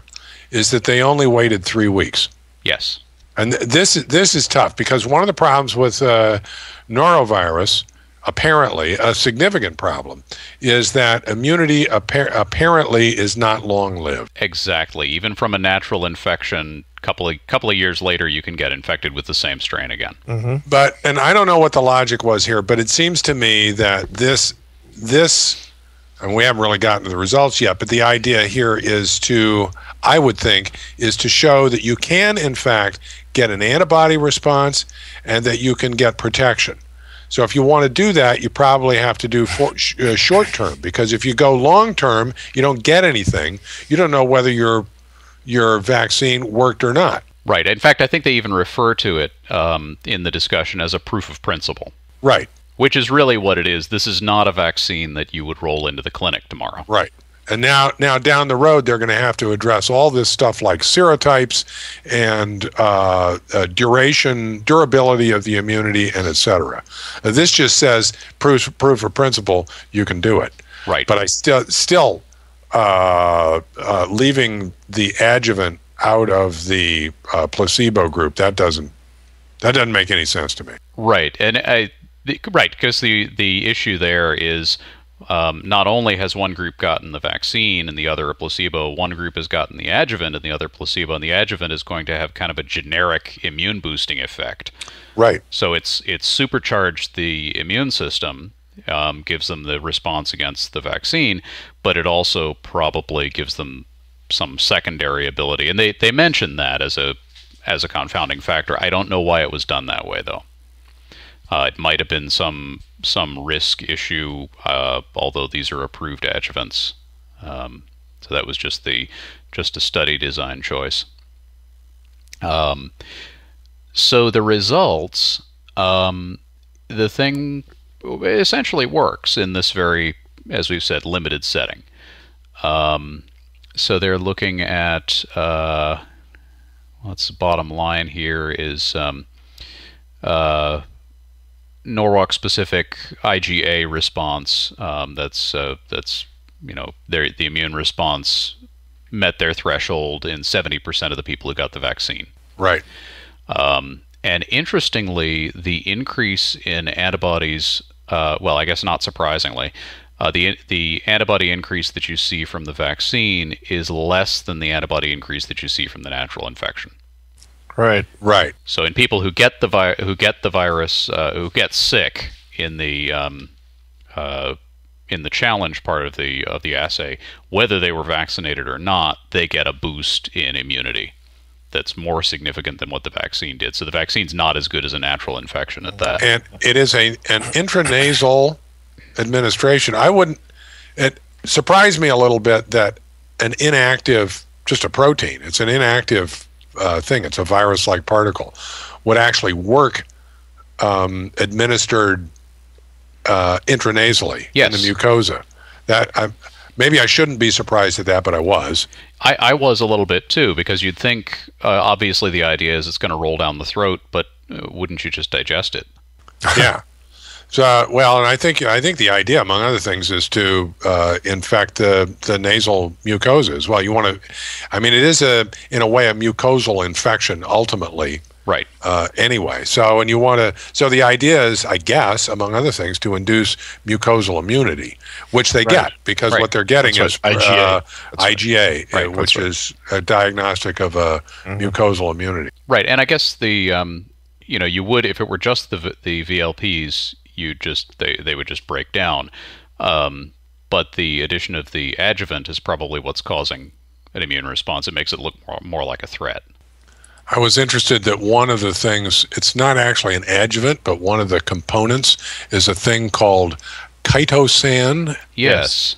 is that they only waited three weeks, yes. and th- this this is tough because one of the problems with uh, norovirus, apparently a significant problem, is that immunity appar- apparently is not long lived. Exactly. Even from a natural infection, couple of couple of years later, you can get infected with the same strain again. But and I don't know what the logic was here, but it seems to me that this this and we haven't really gotten to the results yet, but the idea here is to I would think is to show that you can in fact get an antibody response and that you can get protection. So if you want to do that, you probably have to do for, uh, short term because if you go long term, you don't get anything. You don't know whether your your vaccine worked or not. Right. In fact, I think they even refer to it um, in the discussion as a proof of principle, Right. which is really what it is. This is not a vaccine that you would roll into the clinic tomorrow. Right. And now, now down the road, they're going to have to address all this stuff like serotypes and uh, uh, duration, durability of the immunity, and et cetera. This just says proof, proof of principle. You can do it. Right. But I still, still, uh, uh, leaving the adjuvant out of the uh, placebo group that doesn't that doesn't make any sense to me. Right, and I, the, right because the the issue there is um, not only has one group gotten the vaccine and the other a placebo, one group has gotten the adjuvant and the other placebo, and the adjuvant is going to have kind of a generic immune boosting effect. Right. So it's it's supercharged the immune system, um, gives them the response against the vaccine, but it also probably gives them some secondary ability, and they they mention that as a as a confounding factor. I don't know why it was done that way though. Uh, it might have been some some risk issue, uh, although these are approved adjuvants. Um, so that was just the just a study design choice. Um, so the results, um, the thing essentially works in this very, as we've said, limited setting. Um, so they're looking at uh, what's the bottom line here is um, uh, Norwalk specific IgA response. Um, that's uh, that's you know their the immune response met their threshold in 70% of the people who got the vaccine. Right. Um, and interestingly, the increase in antibodies, uh, well, I guess not surprisingly, uh, the the antibody increase that you see from the vaccine is less than the antibody increase that you see from the natural infection. Right. Right. So in people who get the vi- who get the virus, uh, who get sick in the um, uh, in the challenge part of the of the assay, whether they were vaccinated or not, they get a boost in immunity. That's more significant than what the vaccine did. So the vaccine's not as good as a natural infection at that. And it is a an intranasal administration. I wouldn't. It surprised me a little bit that an inactive, just a protein. It's an inactive uh, thing. It's a virus-like particle. Would actually work um, administered uh, intranasally Yes. in the mucosa. That I, maybe I shouldn't be surprised at that, but I was. I, I was a little bit too because you'd think uh, obviously the idea is it's going to roll down the throat, but uh, wouldn't you just digest it? yeah. So uh, well, and I think I think the idea, among other things, is to uh, infect the the nasal mucosa as well. You want to, I mean, it is a in a way a mucosal infection ultimately. Right. Uh, anyway, so and you want to. So the idea is, I guess, among other things, to induce mucosal immunity, which they get because Right. what they're getting That's is right. IgA. uh, right. IgA, uh, which right. is a diagnostic of a mucosal immunity. Right, and I guess the um, you know you would if it were just the the VLPs, you just they they would just break down. Um, but the addition of the adjuvant is probably what's causing an immune response. It makes it look more, more like a threat. I was interested that one of the things, it's not actually an adjuvant, but one of the components is a thing called chitosan, Yes.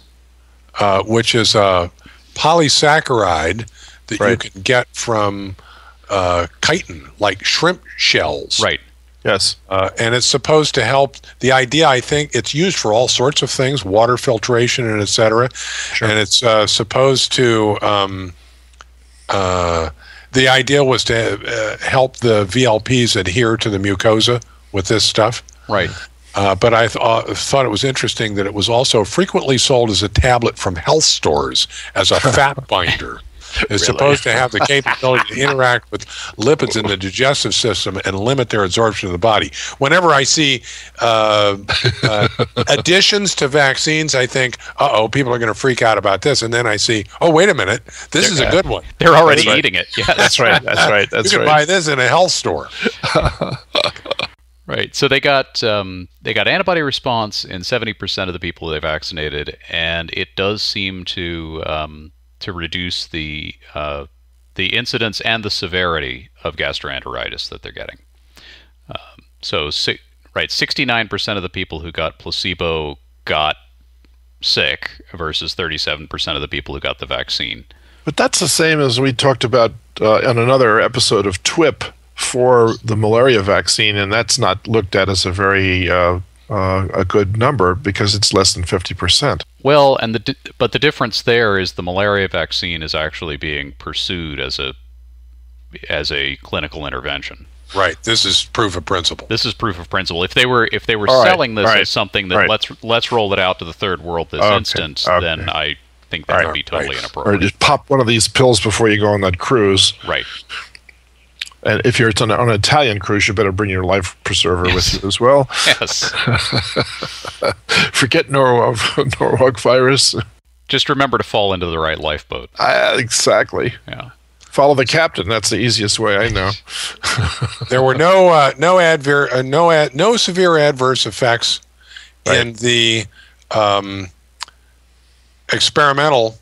uh, which is a polysaccharide that you can get from uh, chitin, like shrimp shells. Right. Yes. Uh, and it's supposed to help. The idea, I think, it's used for all sorts of things, water filtration and et cetera. And it's uh, supposed to. Um, uh, the idea was to uh, help the VLPs adhere to the mucosa with this stuff. Right. Uh, but I th- uh, thought it was interesting that it was also frequently sold as a tablet from health stores as a fat binder. It's supposed to have the capability to interact with lipids in the digestive system and limit their absorption in the body. Whenever I see uh, uh, additions to vaccines, I think, uh oh, people are going to freak out about this. And then I see, oh, wait a minute, this is a good one. They're already right. eating it. Yeah. That's right. That's right. That's you can right. buy this in a health store. Right. So they got um, they got antibody response in seventy percent of the people they vaccinated, and it does seem to um, to reduce the uh, the incidence and the severity of gastroenteritis that they're getting. Um, so si- right, sixty nine percent of the people who got placebo got sick versus thirty seven percent of the people who got the vaccine. But that's the same as we talked about uh, on another episode of TWIP for the malaria vaccine, and that's not looked at as a very uh, uh, a good number because it's less than fifty percent. Well, and the di- but the difference there is the malaria vaccine is actually being pursued as a as a clinical intervention. Right. This is proof of principle. This is proof of principle. If they were if they were All right, selling this right, as something that right. let's let's roll it out to the third world this Okay, instant, okay. then I think that Right, would be totally inappropriate. Or just pop one of these pills before you go on that cruise. Right. And if you're on, an Italian cruise, you better bring your life preserver with you as well. Yes. Forget Norwalk, Norwalk virus. Just remember to fall into the right lifeboat. Ah, exactly. Yeah. Follow the captain. That's the easiest way I know. There were no uh, no adver- uh, no ad- no severe adverse effects in the um, experimental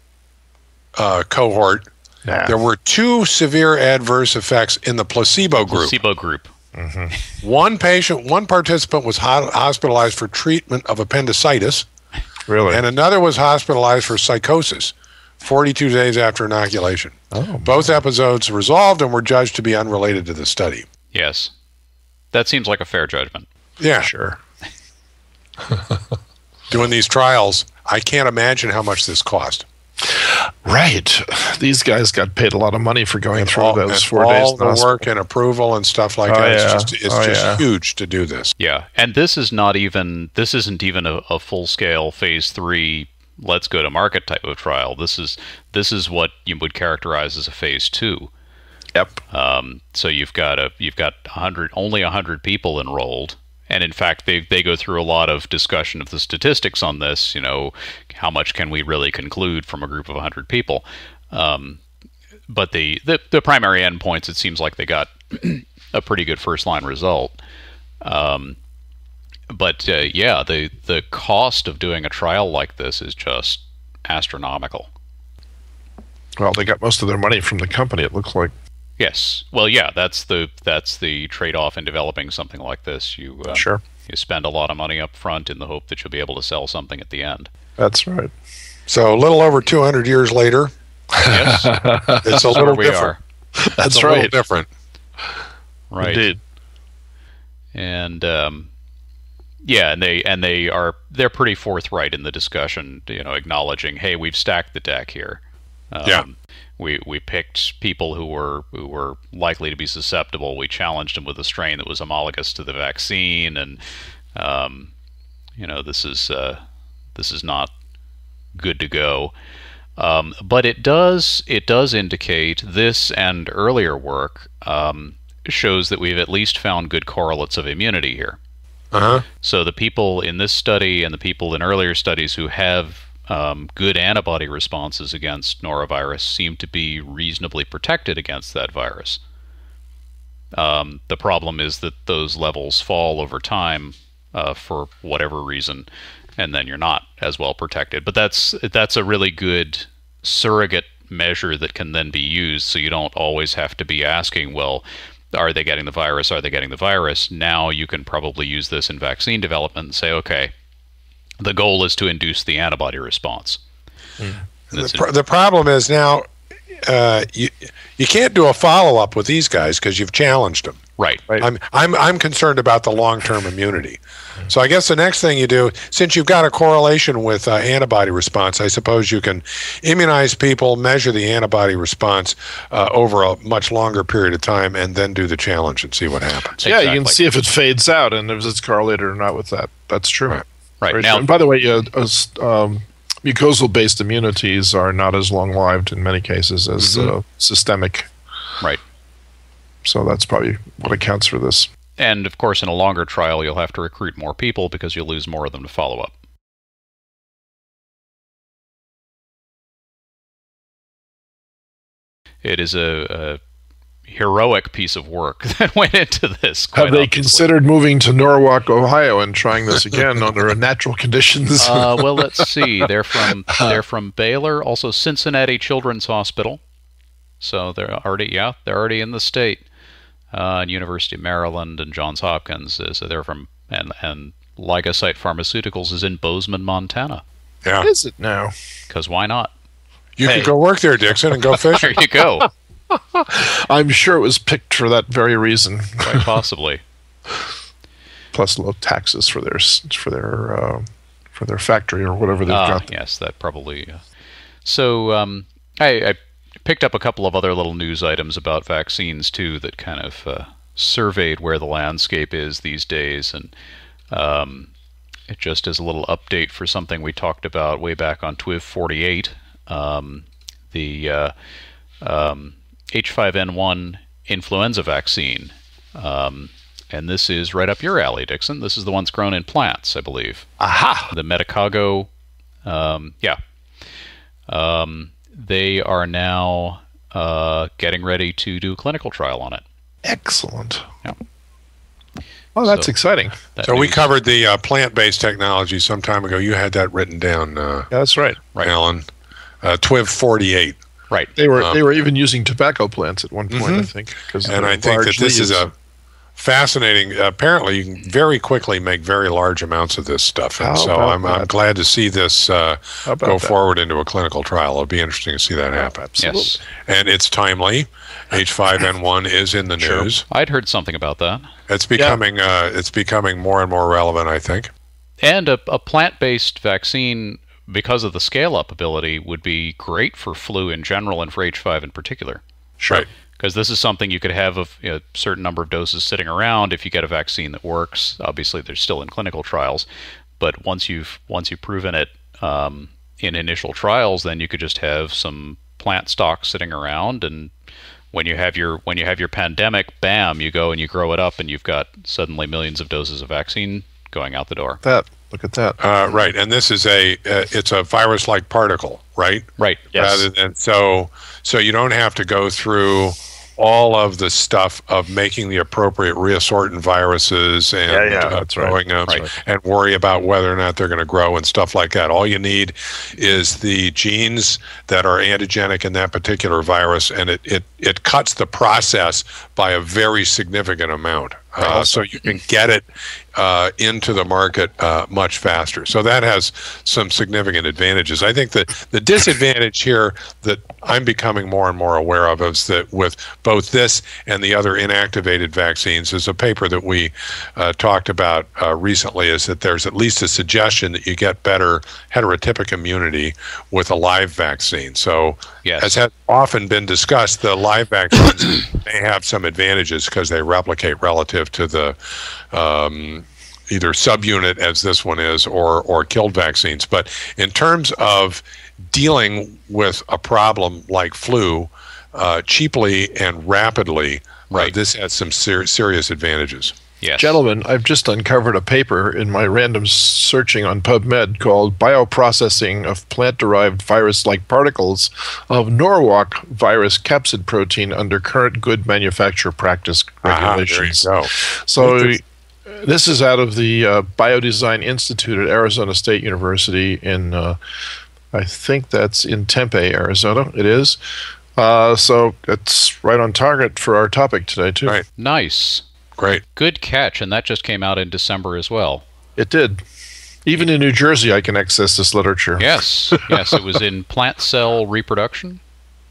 uh, cohort. Yeah. There were two severe adverse effects in the placebo group. Placebo group. Mm-hmm. One patient, one participant was hospitalized for treatment of appendicitis, really. and another was hospitalized for psychosis. 42 days after inoculation. oh, Both episodes resolved and were judged to be unrelated to the study. Yes. That seems like a fair judgment. Yeah, sure. doing these trials, I can't imagine how much this cost. Right. These guys got paid a lot of money for going through all, those four all days. in the hospital. work and approval and stuff like Oh, that. It's just, it's Oh, just yeah. huge to do this. Yeah, and this is not even this isn't even a, a full scale phase three. Let's go to market type of trial. This is this is what you would characterize as a phase two. Yep. Um, so you've got a you've got a hundred only a hundred people enrolled, and in fact they they go through a lot of discussion of the statistics on this. You know, how much can we really conclude from a group of hundred people? Um, but the, the the primary endpoints, it seems like they got a pretty good first line result. Um, but uh, yeah, the the cost of doing a trial like this is just astronomical. Well, they got most of their money from the company. It looks like. Yes. Well, yeah. That's the that's the trade-off in developing something like this. You uh, Sure. you spend a lot of money up front in the hope that you'll be able to sell something at the end. That's right. So a little over 200 years later, Yes. it's a That's where little we different. are. That's It's a little right. different. Right. Indeed. and um, yeah, and they and they are they're pretty forthright in the discussion, you know, acknowledging, hey, we've stacked the deck here. Um, Yeah. We we picked people who were who were likely to be susceptible. We challenged them with a strain that was homologous to the vaccine, and um, you know, this is uh, this is not good to go. Um, but it does it does indicate this and earlier work um, shows that we've at least found good correlates of immunity here. Uh-huh. So the people in this study and the people in earlier studies who have um, good antibody responses against norovirus seem to be reasonably protected against that virus. Um, the problem is that those levels fall over time uh, for whatever reason, and then you're not as well protected. But that's that's a really good surrogate measure that can then be used, so you don't always have to be asking, well, are they getting the virus? Are they getting the virus? Now you can probably use this in vaccine development and say, okay, the goal is to induce the antibody response. The, pr- the problem is now uh, you you can't do a follow up with these guys because you've challenged them. right. Right. I'm I'm I'm concerned about the long term immunity. So I guess the next thing you do, since you've got a correlation with uh, antibody response, I suppose you can immunize people, measure the antibody response uh, over a much longer period of time, and then do the challenge and see what happens. Yeah, you can see if it fades out and if it's correlated or not with that. That's true. Right. Right. Now. And by the way, uh, um, mucosal-based immunities are not as long-lived in many cases as Mhm. uh, systemic. right. So that's probably what accounts for this. And of course, in a longer trial, you'll have to recruit more people because you'll lose more of them to follow up. It is a, a heroic piece of work that went into this. Have quite they obviously. considered moving to Norwalk, Ohio, and trying this again under natural conditions? uh, well, let's see. They're from they're from Baylor, also Cincinnati Children's Hospital. So they're already yeah they're already in the state. Uh, and University of Maryland and Johns Hopkins. uh, So they're from and and Lygocyte Pharmaceuticals is in Bozeman, Montana. Yeah, Is it now? Because why not? you Hey. could go work there, Dixon, and go There fishing. you go. I'm sure it was picked for that very reason. Quite possibly. Plus low taxes for their for their uh, for their factory or whatever they've Ah, got. yes, that probably. Uh, so um, I, I picked up a couple of other little news items about vaccines too that kind of uh, surveyed where the landscape is these days, and um, it just as a little update for something we talked about way back on TWIV 48, um, the uh, um, H5N1 influenza vaccine. Um, and this is right up your alley, Dixon. This is the one that's grown in plants, I believe Aha! the Medicago, um, yeah, um, they are now uh, getting ready to do a clinical trial on it. Excellent. Yeah. Oh, that's So- exciting. That So we covered the uh, plant-based technology some time ago. You had that written down, uh, Yeah, that's right. Right. Alan. Uh, TWIV 48. Right. They were Um, they were even using tobacco plants at one point, I think. And I think that large this is a fascinating. Apparently, you can very quickly make very large amounts of this stuff, and How so I'm, I'm glad to see this uh, go that? forward into a clinical trial. It'll be interesting to see that happen. Yes, And it's timely. H5N1 is in the Sure. news. I'd heard something about that. It's becoming uh, it's becoming more and more relevant. I think. And a, a plant-based vaccine, because of the scale-up ability, would be great for flu in general and for H5 in particular. Right. because this is something you could have a you know, certain number of doses sitting around if you get a vaccine that works. Obviously, they're still in clinical trials, but once you've once you've proven it um, in initial trials, then you could just have some plant stock sitting around, and when you have your when you have your pandemic, bam, you go and you grow it up, and you've got suddenly millions of doses of vaccine going out the door. that. Look at that. Uh, right. And this is a uh, it's a virus-like particle, right? Right. Yes. rather than so so you don't have to go through all of the stuff of making the appropriate reassortant viruses and Yeah, yeah, uh, that's right. them Right. and worry about whether or not they're going to grow and stuff like that. All you need is the genes that are antigenic in that particular virus, and it, it, it cuts the process by a very significant amount. Uh, so you can get it uh, into the market uh, much faster. So that has some significant advantages. I think that the disadvantage here that I'm becoming more and more aware of is that with both this and the other inactivated vaccines, is a paper that we uh, talked about uh, recently, is that there's at least a suggestion that you get better heterotypic immunity with a live vaccine. So Yes. as has often been discussed, the live vaccines may have some advantages because they replicate relative to the um, either subunit, as this one is, or or killed vaccines. But in terms of dealing with a problem like flu uh, cheaply and rapidly, uh, Right. this has some ser- serious advantages. Yes. Gentlemen, I've just uncovered a paper in my random searching on PubMed called Bioprocessing of Plant Derived Virus Like Particles of Norwalk Virus Capsid Protein under Current Good Manufacture Practice Aha, there you Regulations. go. So, This is- out of the uh, Biodesign Institute at Arizona State University in, uh, I think that's in Tempe, Arizona. It is. Uh, so it's right on target for our topic today, too. Right. Nice. Great. Good catch, and that just came out in December as well. It did. Even in New Jersey, I can access this literature. Yes, yes, it was in plant cell reproduction.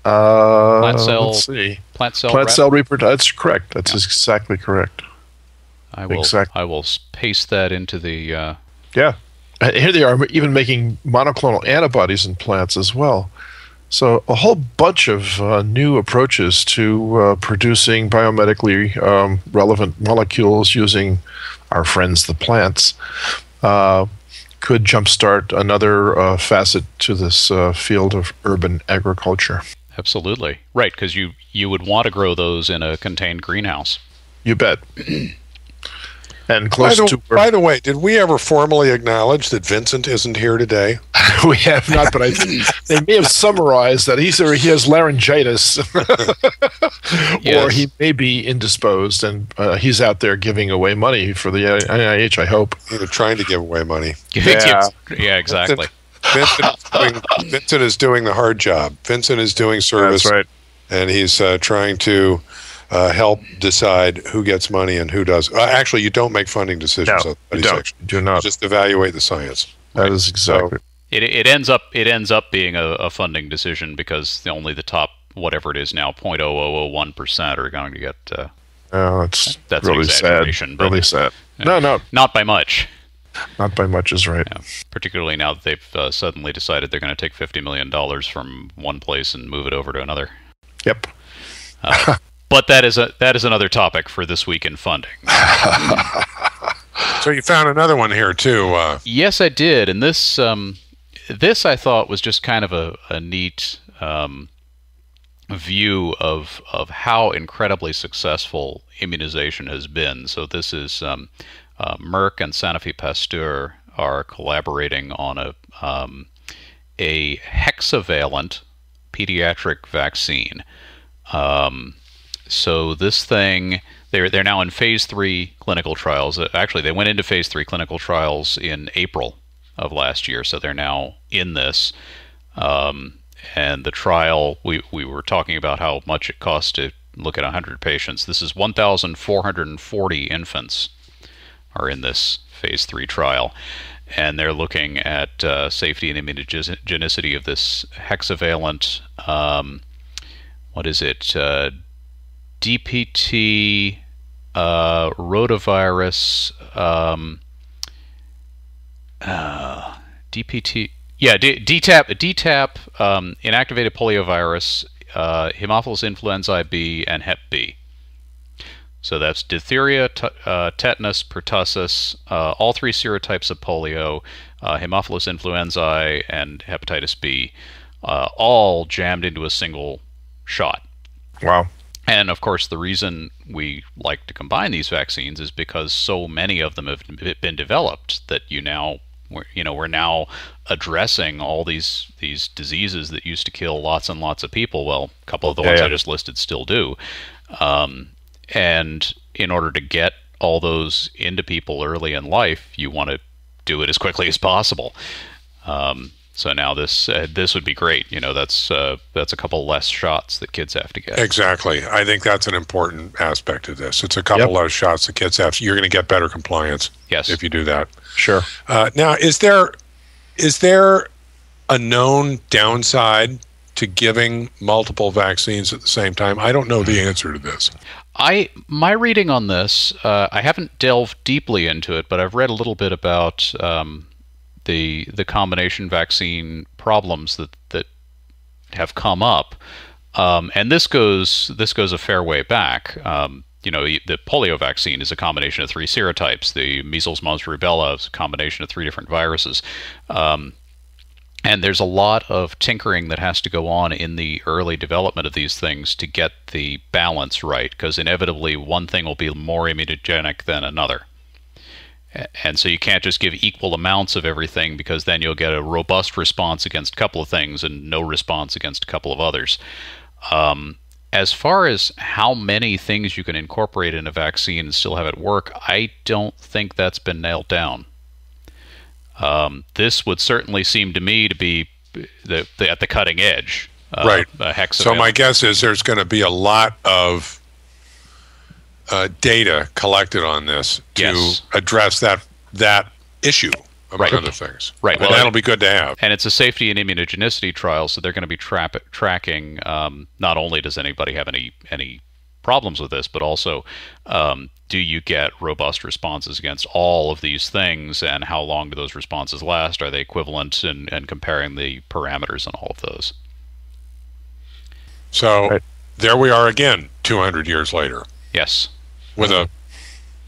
Uh, Plant cell Let's see. Plant cell. Plant rep- cell reproduction. That's correct. That's exactly correct. I will. exact- I will paste that into the. Uh, Yeah. Here they are even making monoclonal antibodies in plants as well. So a whole bunch of uh, new approaches to uh, producing biomedically um, relevant molecules using our friends the plants uh, could jumpstart another uh, facet to this uh, field of urban agriculture. absolutely right, because you you would want to grow those in a contained greenhouse. You bet. and By the, to by the way, did we ever formally acknowledge that Vincent isn't here today? we have not, but I think they may have summarized that he's he has laryngitis, or he may be indisposed, and uh, he's out there giving away money for the NIH. I hope. You know, trying to give away money. Yeah. yeah, exactly. Vincent is, doing, Vincent is doing the hard job. Vincent is doing service, and he's uh, trying to uh, help decide who gets money and who does. Uh, actually, you don't make funding decisions. No, on you study don't. section. Do You not. just evaluate the science. That is exactly. It, it ends up it ends up being a, a funding decision because only the top whatever it is now 0.0001 percent are going to get uh, Oh, it's That's really sad. Really sad. No, no, not by much. not by much is right. Particularly now that they've uh, suddenly decided they're going to take 50 million dollars from one place and move it over to another. Yep. But that is a that is another topic for this week in funding. So you found another one here too. Uh, Yes, I did, and this um, this I thought was just kind of a, a neat um, view of of how incredibly successful immunization has been. So this is um, uh, Merck and Sanofi Pasteur are collaborating on a um, a hexavalent pediatric vaccine. Um, so this thing, they're they're now in phase three clinical trials. Uh, Actually, they went into phase three clinical trials in April of last year, so they're now in this. Um, and the trial, we we were talking about how much it costs to look at 100 patients. This is 1,440 infants are in this phase three trial, and they're looking at uh, safety and immunogenicity of this hexavalent. Um, what is it? Uh, DPT uh, rotavirus. Um, uh, DPT. Yeah, D- DTaP. DTaP. Um, inactivated poliovirus. Uh, Haemophilus influenzae B and Hep B. So that's diphtheria, t- uh, tetanus, pertussis, uh, all three serotypes of polio, uh, Haemophilus influenzae, and hepatitis B, uh, all jammed into a single shot. Wow. And of course, the reason we like to combine these vaccines is because so many of them have been developed that you now you know, we're now addressing all these these diseases that used to kill lots and lots of people. Well, a couple of the Yeah, ones yeah. I just listed still do. Um, and in order to get all those into people early in life, you want to do it as quickly as possible. Um, so now this uh, this would be great. You know, that's uh, that's a couple less shots that kids have to get. Exactly. I think that's an important aspect of this. It's a couple Yep. of shots that kids have. You're going to get better compliance Yes. if you do that. Sure. Uh, now, is there is there a known downside to giving multiple vaccines at the same time? I don't know the answer to this. I my reading on this, uh, I haven't delved deeply into it, but I've read a little bit about um, the the combination vaccine problems that that have come up, um, and this goes this goes a fair way back. Um, you know, the polio vaccine is a combination of three serotypes. The measles, mumps, rubella is a combination of three different viruses. Um, and there's a lot of tinkering that has to go on in the early development of these things to get the balance right, because inevitably one thing will be more immunogenic than another. And so you can't just give equal amounts of everything because then you'll get a robust response against a couple of things and no response against a couple of others. Um, as far as how many things you can incorporate in a vaccine and still have it work, I don't think that's been nailed down. Um, this would certainly seem to me to be the, the, at the cutting edge. Uh, Right. So my guess is there's going to be a lot of uh, data collected on this to Yes. address that that issue, among Right. other things. Right. And Well, that'll it- be good to have. and it's a safety and immunogenicity trial, so they're going to be trap- tracking um, not only does anybody have any any problems with this, but also um, do you get robust responses against all of these things, and how long do those responses last? Are they equivalent, and, and comparing the parameters on all of those? So Right. there we are again, 200 years later, Yes, with a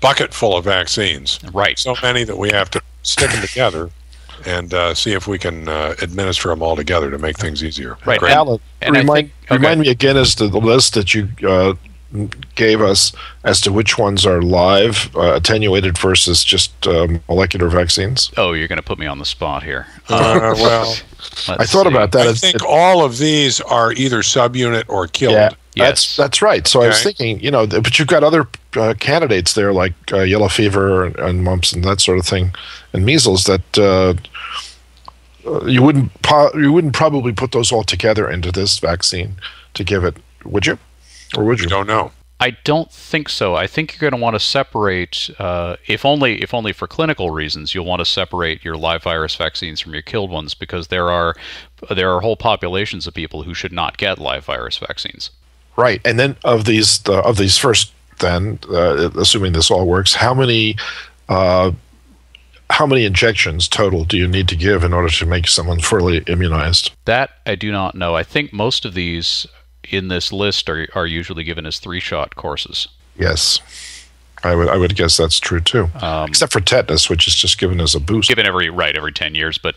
bucket full of vaccines. right. So many that we have to stick them together and uh, see if we can uh, administer them all together to make things easier. Right. Great. Alan, and I remind, think- okay. remind me again as to the list that you uh, gave us as to which ones are live, uh, attenuated versus just um, molecular vaccines. Oh, you're going to put me on the spot here. Uh, well, I thought see. about that. I think it- all of these are either subunit or killed. yeah, Yes. that's that's right. So I was thinking, you know, but you've got other uh, candidates there like uh, yellow fever and, and mumps and that sort of thing, and measles that. Uh, uh, you wouldn't po- you wouldn't probably put those all together into this vaccine to give it, would you? Or would you? Don't know. I don't think so. I think you're going to want to separate, uh, if only if only for clinical reasons, you'll want to separate your live virus vaccines from your killed ones because there are there are whole populations of people who should not get live virus vaccines. Right, and then of these uh, of these first, then uh, assuming this all works, how many uh, how many injections total do you need to give in order to make someone fully immunized? That I do not know. I think most of these in this list are are usually given as three shot courses. Yes, I would I would guess that's true too, Um, except for tetanus, which is just given as a boost. given every right every 10 years but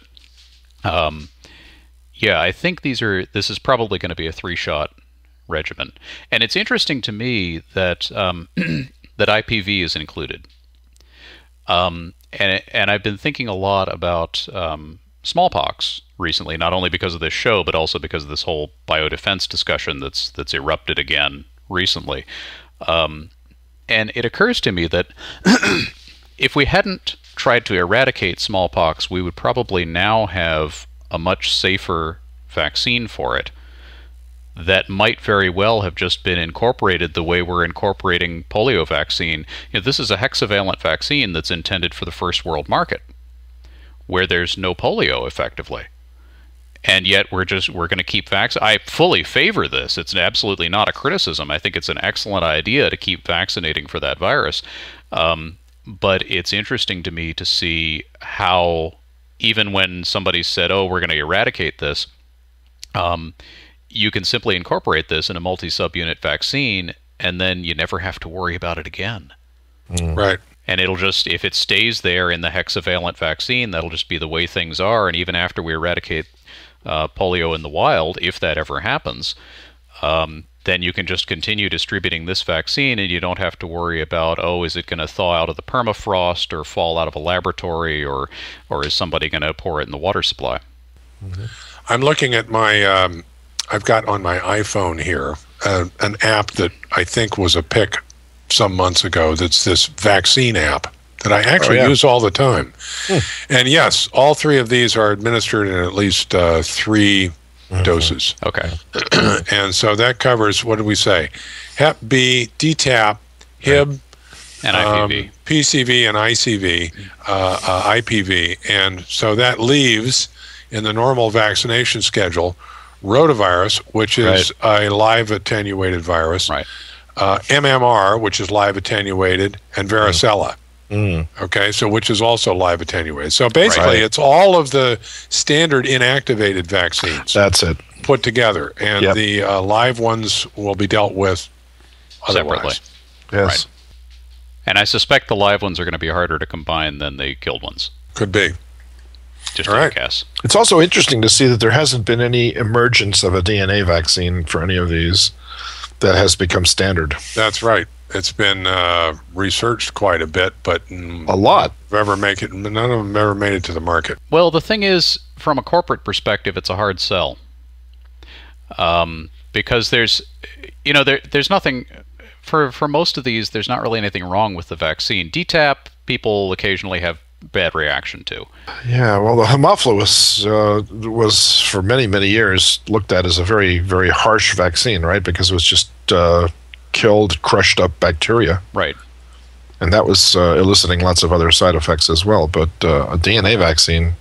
um yeah i think these are this is probably going to be a three shot regimen. And it's interesting to me that um that ipv is included. Um and and i've been thinking a lot about um smallpox recently not only because of this show but also because of this whole biodefense discussion that's that's erupted again recently. Um and it occurs to me that if we hadn't tried to eradicate smallpox, we would probably now have a much safer vaccine for it that might very well have just been incorporated the way we're incorporating polio vaccine. You know, this is a hexavalent vaccine that's intended for the first world market, where there's no polio effectively. And yet we're just we're going to keep vac. I fully favor this. It's absolutely not a criticism. I think it's an excellent idea to keep vaccinating for that virus. Um, but it's interesting to me to see how even when somebody said, "Oh, we're going to eradicate this," um, you can simply incorporate this in a multi-subunit vaccine, and then you never have to worry about it again. Right. And it'll just, if it stays there in the hexavalent vaccine, that'll just be the way things are. And even after we eradicate uh, polio in the wild, if that ever happens, um, then you can just continue distributing this vaccine and you don't have to worry about oh is it going to thaw out of the permafrost or fall out of a laboratory or or is somebody going to pour it in the water supply mm-hmm. i'm looking at my um, i've got on my iphone here uh, an app that i think was a pick some months ago that's this vaccine app that I actually oh, yeah. use all the time. Hmm. And yes, all three of these are administered in at least uh, 3 mm-hmm. doses. Okay. and so that covers what did we say? Hep B, DTaP, HIB, and IPV, um, PCV, and ICV, uh, uh, IPV, and so that leaves in the normal vaccination schedule rotavirus, which is right. a live attenuated virus, right. uh, MMR, which is live attenuated, and varicella. Mm. Mm. Okay, so which is also live attenuated. So basically, right. it's all of the standard inactivated vaccines. That's it. Put together, and yep. the uh, live ones will be dealt with separately. Yes. Right. And I suspect the live ones are going to be harder to combine than the killed ones. Could be. Just all right. guess. It's also interesting to see that there hasn't been any emergence of a DNA vaccine for any of these that has become standard. That's right. It's been uh, researched quite a bit, but a lot ever make it. None of them ever made it to the market. Well, the thing is, from a corporate perspective, it's a hard sell um, because there's, you know, there there's nothing for for most of these. There's not really anything wrong with the vaccine. DTaP people occasionally have bad reaction to. Yeah, well, the Haemophilus uh, was for many many years looked at as a very very harsh vaccine, right? Because it was just uh, killed, crushed up bacteria. Right. And that was uh, eliciting lots of other side effects as well. But uh, a DNA vaccine,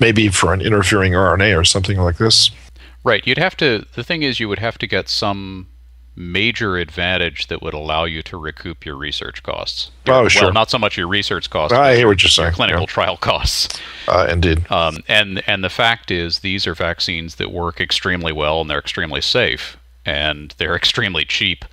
maybe for an interfering RNA or something like this. Right. You'd have to. The thing is, you would have to get some major advantage that would allow you to recoup your research costs. Your, oh, sure. Well, not so much your research costs. I hear what you're saying. Clinical yeah. trial costs. Uh, indeed. Um, and and the fact is, these are vaccines that work extremely well and they're extremely safe and they're extremely cheap.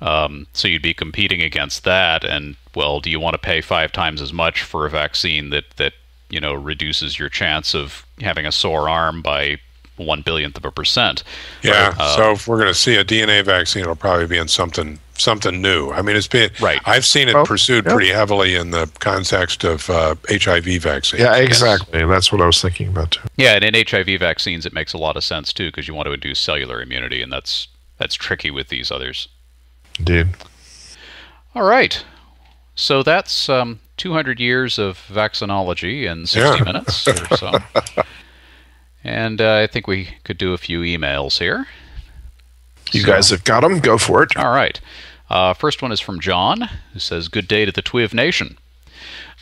Um, so you'd be competing against that, and well, do you want to pay five times as much for a vaccine that that you know reduces your chance of having a sore arm by one billionth of a percent? Yeah. Uh, so if we're going to see a DNA vaccine, it'll probably be in something something new. I mean, it's been right. I've seen it pursued pretty heavily in the context of uh, HIV vaccines. Yeah, exactly. Yes. That's what I was thinking about too. Yeah, and in HIV vaccines, it makes a lot of sense too because you want to induce cellular immunity, and that's that's tricky with these others. Indeed. All right. So that's um, 200 years of vaccinology in 60 yeah. minutes or so. and uh, I think we could do a few emails here. You so, guys have got them. Go for it. All right. Uh, first one is from John, who says, Good day to the TWIV Nation.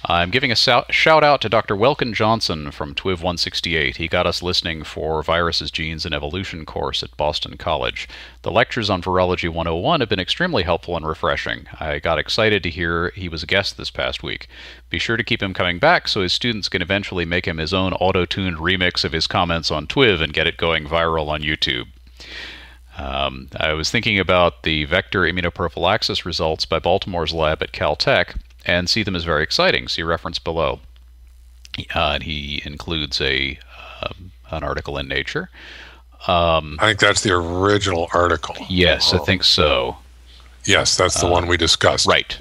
I'm giving a shout out to Dr. Welkin Johnson from TWIV 168. He got us listening for Viruses, Genes, and Evolution course at Boston College. The lectures on Virology 101 have been extremely helpful and refreshing. I got excited to hear he was a guest this past week. Be sure to keep him coming back so his students can eventually make him his own auto tuned remix of his comments on TWIV and get it going viral on YouTube. Um, I was thinking about the vector immunoprophylaxis results by Baltimore's lab at Caltech and see them as very exciting. See reference below. Uh, and he includes a um, an article in Nature. Um, I think that's the original article. Yes, I think so. Yes, that's the uh, one we discussed. Right.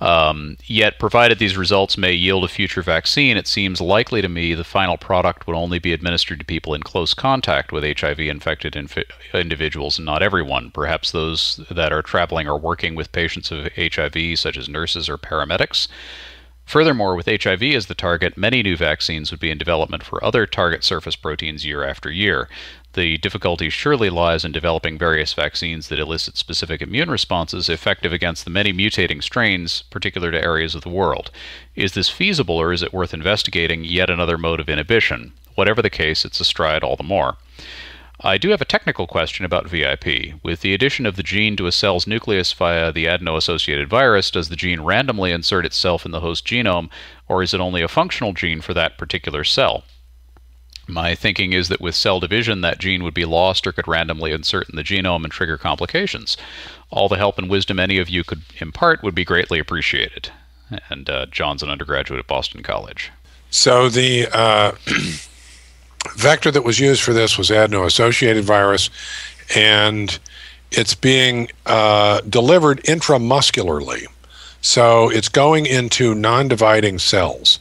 Um, yet, provided these results may yield a future vaccine, it seems likely to me the final product would only be administered to people in close contact with HIV infected infi- individuals and not everyone. Perhaps those that are traveling or working with patients of HIV, such as nurses or paramedics. Furthermore, with HIV as the target, many new vaccines would be in development for other target surface proteins year after year. The difficulty surely lies in developing various vaccines that elicit specific immune responses effective against the many mutating strains particular to areas of the world. Is this feasible or is it worth investigating yet another mode of inhibition? Whatever the case, it's a stride all the more. I do have a technical question about VIP. With the addition of the gene to a cell's nucleus via the adeno associated virus, does the gene randomly insert itself in the host genome, or is it only a functional gene for that particular cell? My thinking is that with cell division, that gene would be lost or could randomly insert in the genome and trigger complications. All the help and wisdom any of you could impart would be greatly appreciated. And uh, John's an undergraduate at Boston College. So the uh, vector that was used for this was adeno-associated virus, and it's being uh, delivered intramuscularly. So it's going into non dividing cells.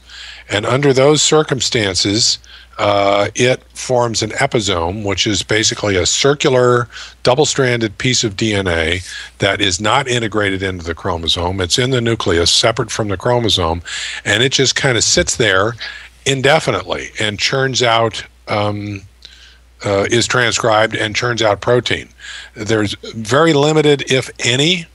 And under those circumstances, uh, it forms an episome, which is basically a circular, double stranded piece of DNA that is not integrated into the chromosome. It's in the nucleus, separate from the chromosome, and it just kind of sits there indefinitely and churns out. Um, uh, is transcribed and churns out protein. There's very limited, if any,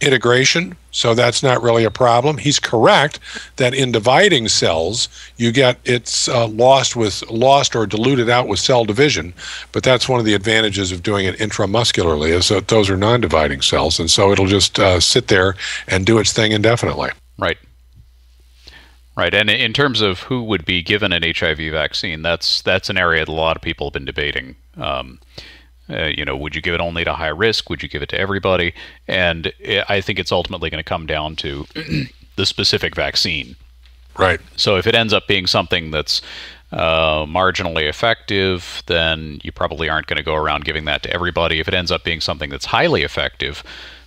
integration, so that's not really a problem. He's correct that in dividing cells, you get it's uh, lost with lost or diluted out with cell division, but that's one of the advantages of doing it intramuscularly is that those are non-dividing cells, and so it'll just uh, sit there and do its thing indefinitely. Right. Right, and in terms of who would be given an HIV vaccine, that's that's an area that a lot of people have been debating. Um, uh, you know, would you give it only to high risk? Would you give it to everybody? And I think it's ultimately going to come down to the specific vaccine. Right. So if it ends up being something that's uh, marginally effective, then you probably aren't going to go around giving that to everybody. If it ends up being something that's highly effective,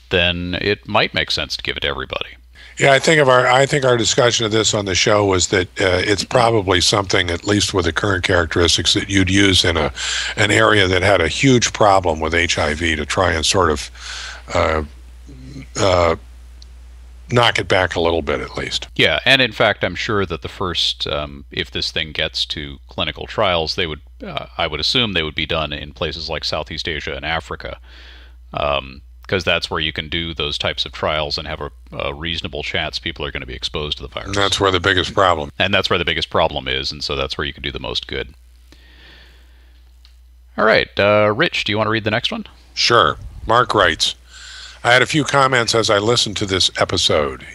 then it might make sense to give it to everybody. Yeah, I think of our I think our discussion of this on the show was that uh, it's probably something, at least with the current characteristics, that you'd use in a an area that had a huge problem with HIV to try and sort of uh, uh, knock it back a little bit, at least. Yeah, and in fact, I'm sure that the first, um, if this thing gets to clinical trials, they would, uh, I would assume, they would be done in places like Southeast Asia and Africa. Um, because that's where you can do those types of trials and have a, a, reasonable chance people are going to be exposed to the virus. And that's where the biggest problem. And that's where the biggest problem is, and so that's where you can do the most good. All right, uh, Rich, do you want to read the next one? Sure. Mark writes, I had a few comments as I listened to this episode.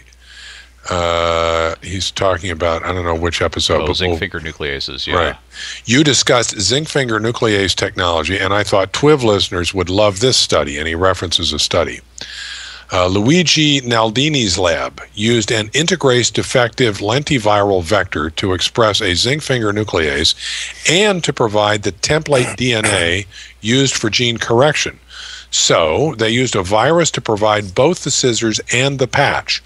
Uh, he's talking about I don't know which episode. Oh, zinc we'll, finger nucleases. Yeah. Right. You discussed zinc finger nuclease technology, and I thought TWIV listeners would love this study. And he references a study. Uh, Luigi Naldini's lab used an integrase defective lentiviral vector to express a zinc finger nuclease and to provide the template DNA used for gene correction. So they used a virus to provide both the scissors and the patch.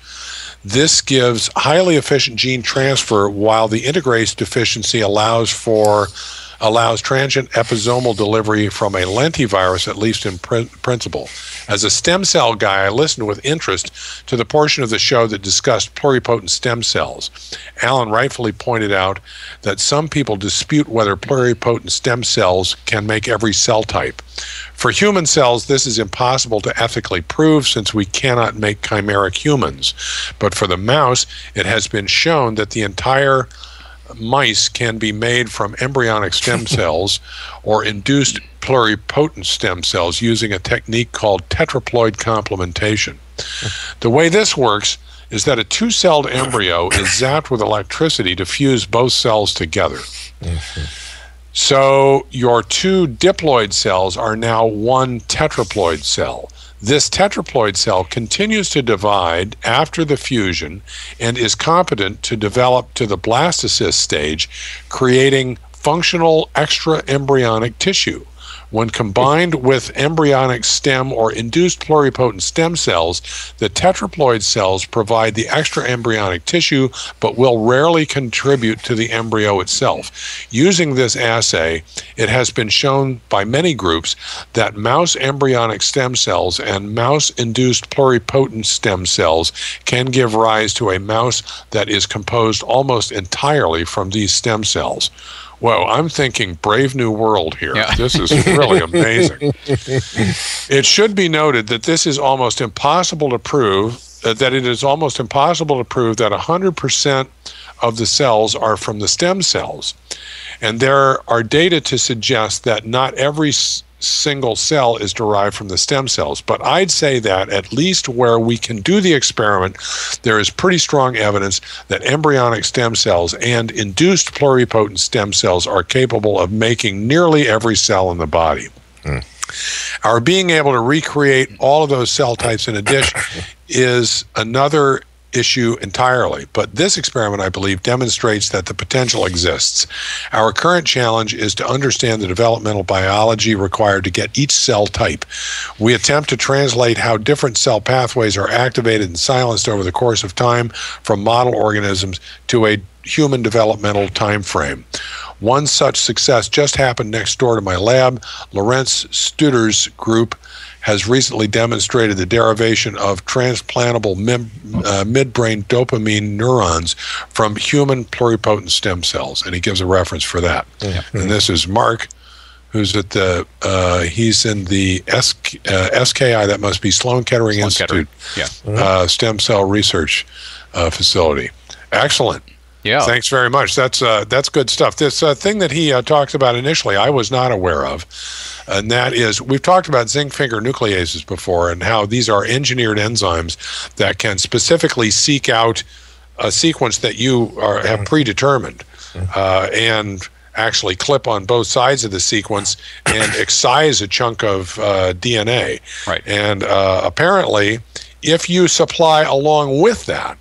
This gives highly efficient gene transfer while the integrase deficiency allows for allows transient episomal delivery from a lentivirus, at least in pr- principle. As a stem cell guy, I listened with interest to the portion of the show that discussed pluripotent stem cells. Alan rightfully pointed out that some people dispute whether pluripotent stem cells can make every cell type. For human cells, this is impossible to ethically prove since we cannot make chimeric humans. But for the mouse, it has been shown that the entire mice can be made from embryonic stem cells or induced pluripotent stem cells using a technique called tetraploid complementation. The way this works is that a two celled embryo is zapped with electricity to fuse both cells together. So your two diploid cells are now one tetraploid cell. This tetraploid cell continues to divide after the fusion and is competent to develop to the blastocyst stage, creating functional extra embryonic tissue. When combined with embryonic stem or induced pluripotent stem cells, the tetraploid cells provide the extra embryonic tissue but will rarely contribute to the embryo itself. Using this assay, it has been shown by many groups that mouse embryonic stem cells and mouse induced pluripotent stem cells can give rise to a mouse that is composed almost entirely from these stem cells. Whoa, I'm thinking Brave New World here. Yeah. This is really amazing. it should be noted that this is almost impossible to prove, uh, that it is almost impossible to prove that 100% of the cells are from the stem cells. And there are data to suggest that not every single cell is derived from the stem cells. But I'd say that at least where we can do the experiment, there is pretty strong evidence that embryonic stem cells and induced pluripotent stem cells are capable of making nearly every cell in the body. Mm. Our being able to recreate all of those cell types in a dish is another issue entirely, but this experiment, I believe, demonstrates that the potential exists. Our current challenge is to understand the developmental biology required to get each cell type. We attempt to translate how different cell pathways are activated and silenced over the course of time from model organisms to a human developmental time frame. One such success just happened next door to my lab. Lorenz Studer's group has recently demonstrated the derivation of transplantable mem- uh, midbrain dopamine neurons from human pluripotent stem cells, and he gives a reference for that. Yeah. And this is Mark, who's at the uh, he's in the SK, uh, SKI, that must be Sloan Kettering Sloan Institute, Kettering. yeah, uh, stem cell research uh, facility. Excellent. Yeah. Thanks very much. That's uh, that's good stuff. This uh, thing that he uh, talked about initially, I was not aware of, and that is we've talked about zinc finger nucleases before, and how these are engineered enzymes that can specifically seek out a sequence that you are, have mm-hmm. predetermined, uh, and actually clip on both sides of the sequence and excise a chunk of uh, DNA. Right. And uh, apparently, if you supply along with that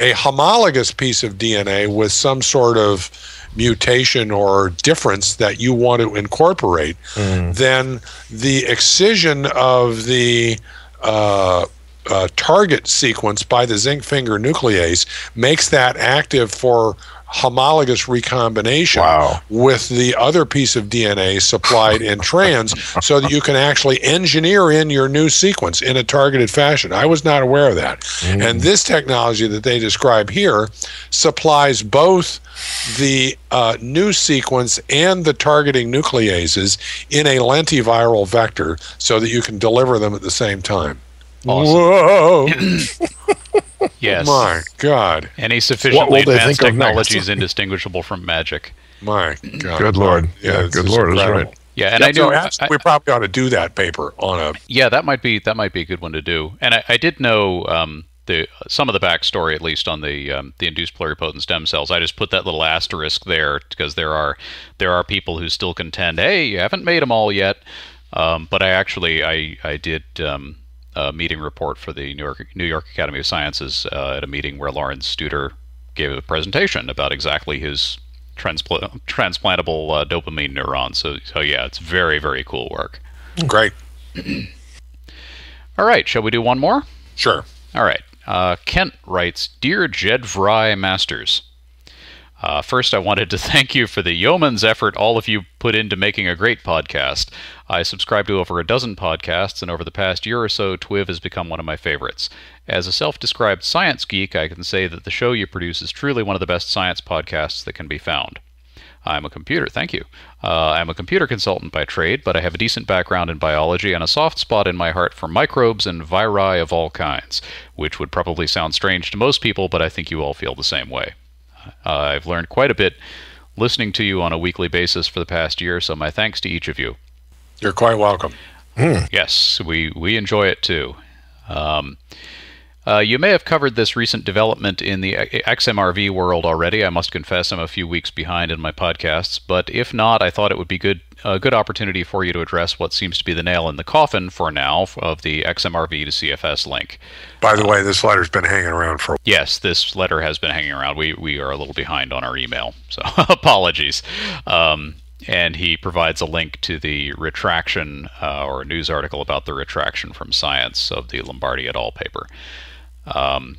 a homologous piece of DNA with some sort of mutation or difference that you want to incorporate, mm. then the excision of the uh, uh, target sequence by the zinc finger nuclease makes that active for homologous recombination wow. with the other piece of DNA supplied in trans so that you can actually engineer in your new sequence in a targeted fashion. I was not aware of that. Mm. And this technology that they describe here supplies both the uh, new sequence and the targeting nucleases in a lentiviral vector so that you can deliver them at the same time. Awesome. Whoa! yes. My God. Any sufficiently advanced technology is indistinguishable from magic. My God. Good Lord. Yeah, good Lord. That's right. Yeah, and I do. I, we probably ought to do that paper on a. Yeah, that might be that might be a good one to do. And I, I did know um, the some of the backstory, at least on the um, the induced pluripotent stem cells. I just put that little asterisk there because there are there are people who still contend, hey, you haven't made them all yet. Um, but I actually I I did um, a meeting report for the New York New York Academy of Sciences uh, at a meeting where Lawrence Studer gave a presentation about exactly his transpl- transplantable uh, dopamine neurons. So, so yeah, it's very very cool work. Great. All right, shall we do one more? Sure. All right. Uh, Kent writes, "Dear Jed Fry Masters." Uh, first, I wanted to thank you for the yeoman's effort all of you put into making a great podcast. I subscribe to over a dozen podcasts, and over the past year or so, TWIV has become one of my favorites. As a self described science geek, I can say that the show you produce is truly one of the best science podcasts that can be found. I'm a computer, thank you. Uh, I'm a computer consultant by trade, but I have a decent background in biology and a soft spot in my heart for microbes and viri of all kinds, which would probably sound strange to most people, but I think you all feel the same way. Uh, I've learned quite a bit listening to you on a weekly basis for the past year, so my thanks to each of you. You're quite welcome. Mm. Yes, we, we enjoy it too. Um, uh, you may have covered this recent development in the XMRV world already. I must confess I'm a few weeks behind in my podcasts, but if not, I thought it would be good a good opportunity for you to address what seems to be the nail in the coffin for now of the XMRV to CFS link. By the uh, way, this letter's been hanging around for. Yes, this letter has been hanging around. We we are a little behind on our email, so apologies. Um, and he provides a link to the retraction uh, or a news article about the retraction from Science of the Lombardi et al. paper. Um,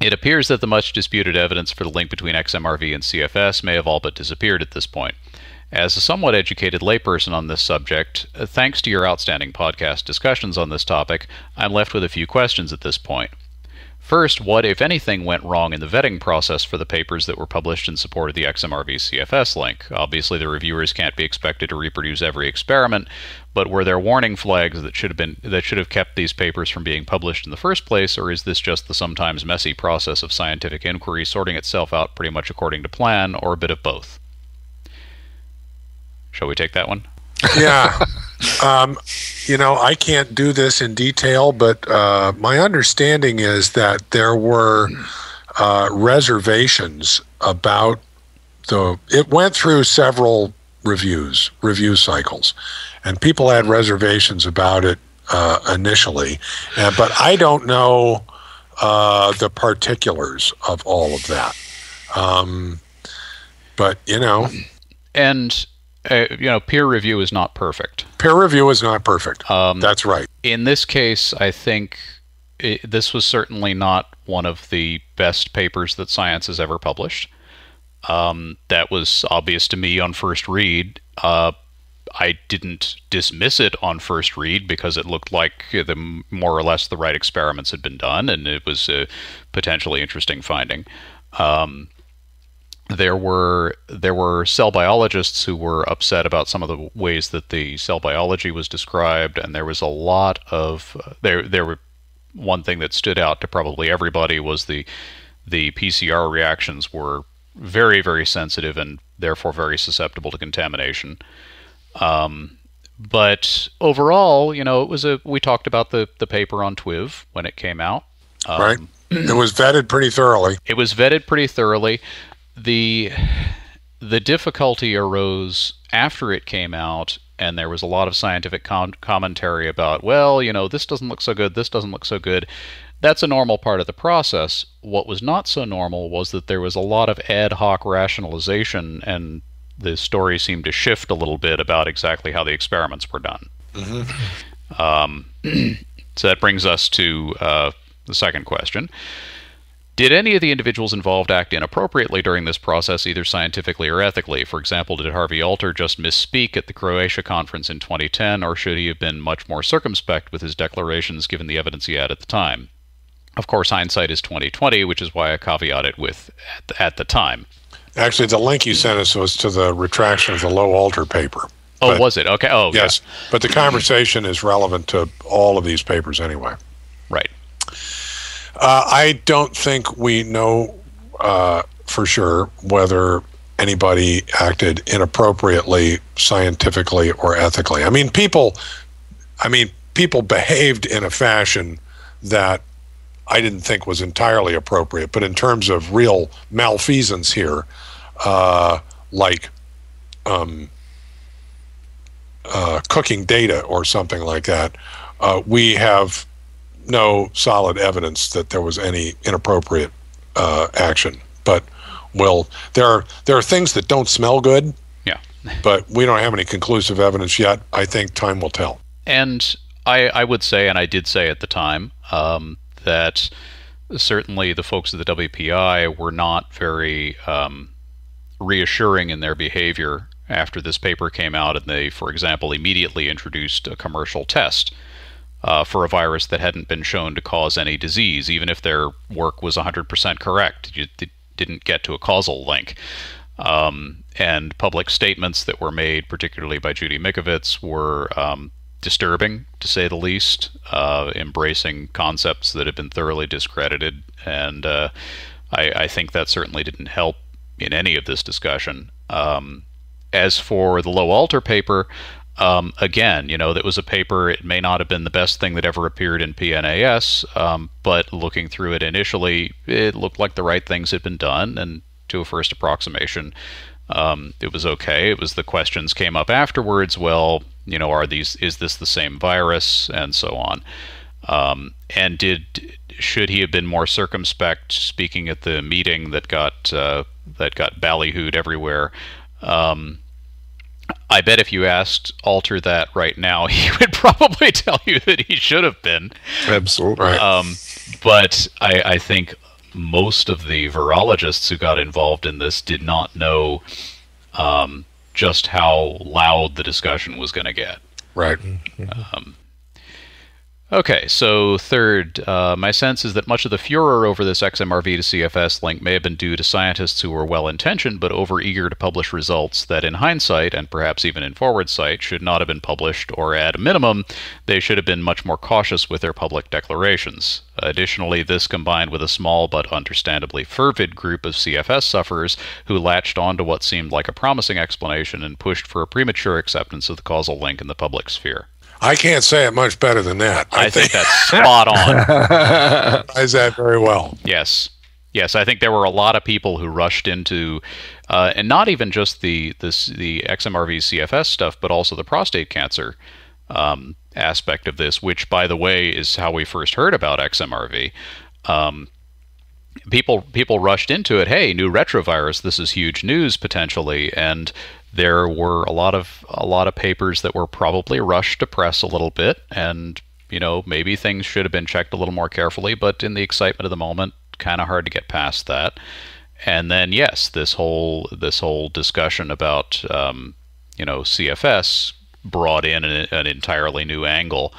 it appears that the much disputed evidence for the link between XMRV and CFS may have all but disappeared at this point. As a somewhat educated layperson on this subject, uh, thanks to your outstanding podcast discussions on this topic, I'm left with a few questions at this point. First, what, if anything, went wrong in the vetting process for the papers that were published in support of the XMRV CFS link? Obviously, the reviewers can't be expected to reproduce every experiment, but were there warning flags that should have been that should have kept these papers from being published in the first place, or is this just the sometimes messy process of scientific inquiry sorting itself out pretty much according to plan, or a bit of both? Shall we take that one? Yeah. Um, you know, I can't do this in detail, but uh, my understanding is that there were uh, reservations about the. It went through several reviews, review cycles, and people had reservations about it uh, initially. but I don't know uh, the particulars of all of that. Um, but you know, and uh, you know, peer review is not perfect. Peer review is not perfect. Um, That's right. In this case, I think it, this was certainly not one of the best papers that science has ever published. Um, that was obvious to me on first read. Uh, I didn't dismiss it on first read because it looked like the more or less the right experiments had been done, and it was a potentially interesting finding. Um, there were there were cell biologists who were upset about some of the ways that the cell biology was described, and there was a lot of uh, there there were one thing that stood out to probably everybody was the the PCR reactions were very very sensitive and therefore very susceptible to contamination. Um, but overall, you know, it was a we talked about the the paper on TWIV when it came out. Um, right. It was vetted pretty thoroughly. It was vetted pretty thoroughly the the difficulty arose after it came out and there was a lot of scientific com- commentary about well you know this doesn't look so good this doesn't look so good. That's a normal part of the process. What was not so normal was that there was a lot of ad hoc rationalization and the story seemed to shift a little bit about exactly how the experiments were done. Mm-hmm. um, so that brings us to uh, the second question did any of the individuals involved act inappropriately during this process, either scientifically or ethically? For example, did Harvey Alter just misspeak at the Croatia conference in 2010, or should he have been much more circumspect with his declarations given the evidence he had at the time? Of course, hindsight is 2020, which is why I caveat it with at the, at the time. Actually, the link you sent us was to the retraction of the Low Alter paper. Oh, but, was it? Okay. Oh, yes. Yeah. But the conversation is relevant to all of these papers anyway. Right. Uh, I don't think we know uh, for sure whether anybody acted inappropriately, scientifically, or ethically. I mean, people. I mean, people behaved in a fashion that I didn't think was entirely appropriate. But in terms of real malfeasance here, uh, like um, uh, cooking data or something like that, uh, we have no solid evidence that there was any inappropriate uh, action. But well, there are there are things that don't smell good. Yeah. but we don't have any conclusive evidence yet. I think time will tell. And I, I would say, and I did say at the time, um, that certainly the folks at the WPI were not very um, reassuring in their behavior after this paper came out, and they, for example, immediately introduced a commercial test uh, for a virus that hadn't been shown to cause any disease, even if their work was 100% correct. You didn't get to a causal link. Um, and public statements that were made, particularly by Judy Mikovits, were um, disturbing, to say the least, uh, embracing concepts that have been thoroughly discredited. And uh, I, I, think that certainly didn't help in any of this discussion. Um, as for the low alter paper, um, again, you know, that was a paper. It may not have been the best thing that ever appeared in PNAS, um, but looking through it initially, it looked like the right things had been done, and to a first approximation, um, it was okay. It was the questions came up afterwards. Well, you know, are these? Is this the same virus, and so on? Um, and did should he have been more circumspect speaking at the meeting that got uh, that got ballyhooed everywhere? Um, I bet if you asked Alter that right now, he would probably tell you that he should have been. Absolutely. Um, but I, I, think most of the virologists who got involved in this did not know um, just how loud the discussion was going to get. Right. Um, Okay, so third, uh, my sense is that much of the furor over this XMRV to CFS link may have been due to scientists who were well intentioned but over eager to publish results that, in hindsight, and perhaps even in forward sight, should not have been published, or at a minimum, they should have been much more cautious with their public declarations. Additionally, this combined with a small but understandably fervid group of CFS sufferers who latched on to what seemed like a promising explanation and pushed for a premature acceptance of the causal link in the public sphere. I can't say it much better than that. I, I think, think, that's spot on. Is that very well? Yes, yes. I think there were a lot of people who rushed into, uh, and not even just the this the XMRV CFS stuff, but also the prostate cancer um, aspect of this, which, by the way, is how we first heard about XMRV. um, people people rushed into it. Hey, new retrovirus. This is huge news potentially, and there were a lot of a lot of papers that were probably rushed to press a little bit, and you know maybe things should have been checked a little more carefully. But in the excitement of the moment, kind of hard to get past that. And then yes, this whole this whole discussion about um, you know CFS brought in an, an entirely new angle.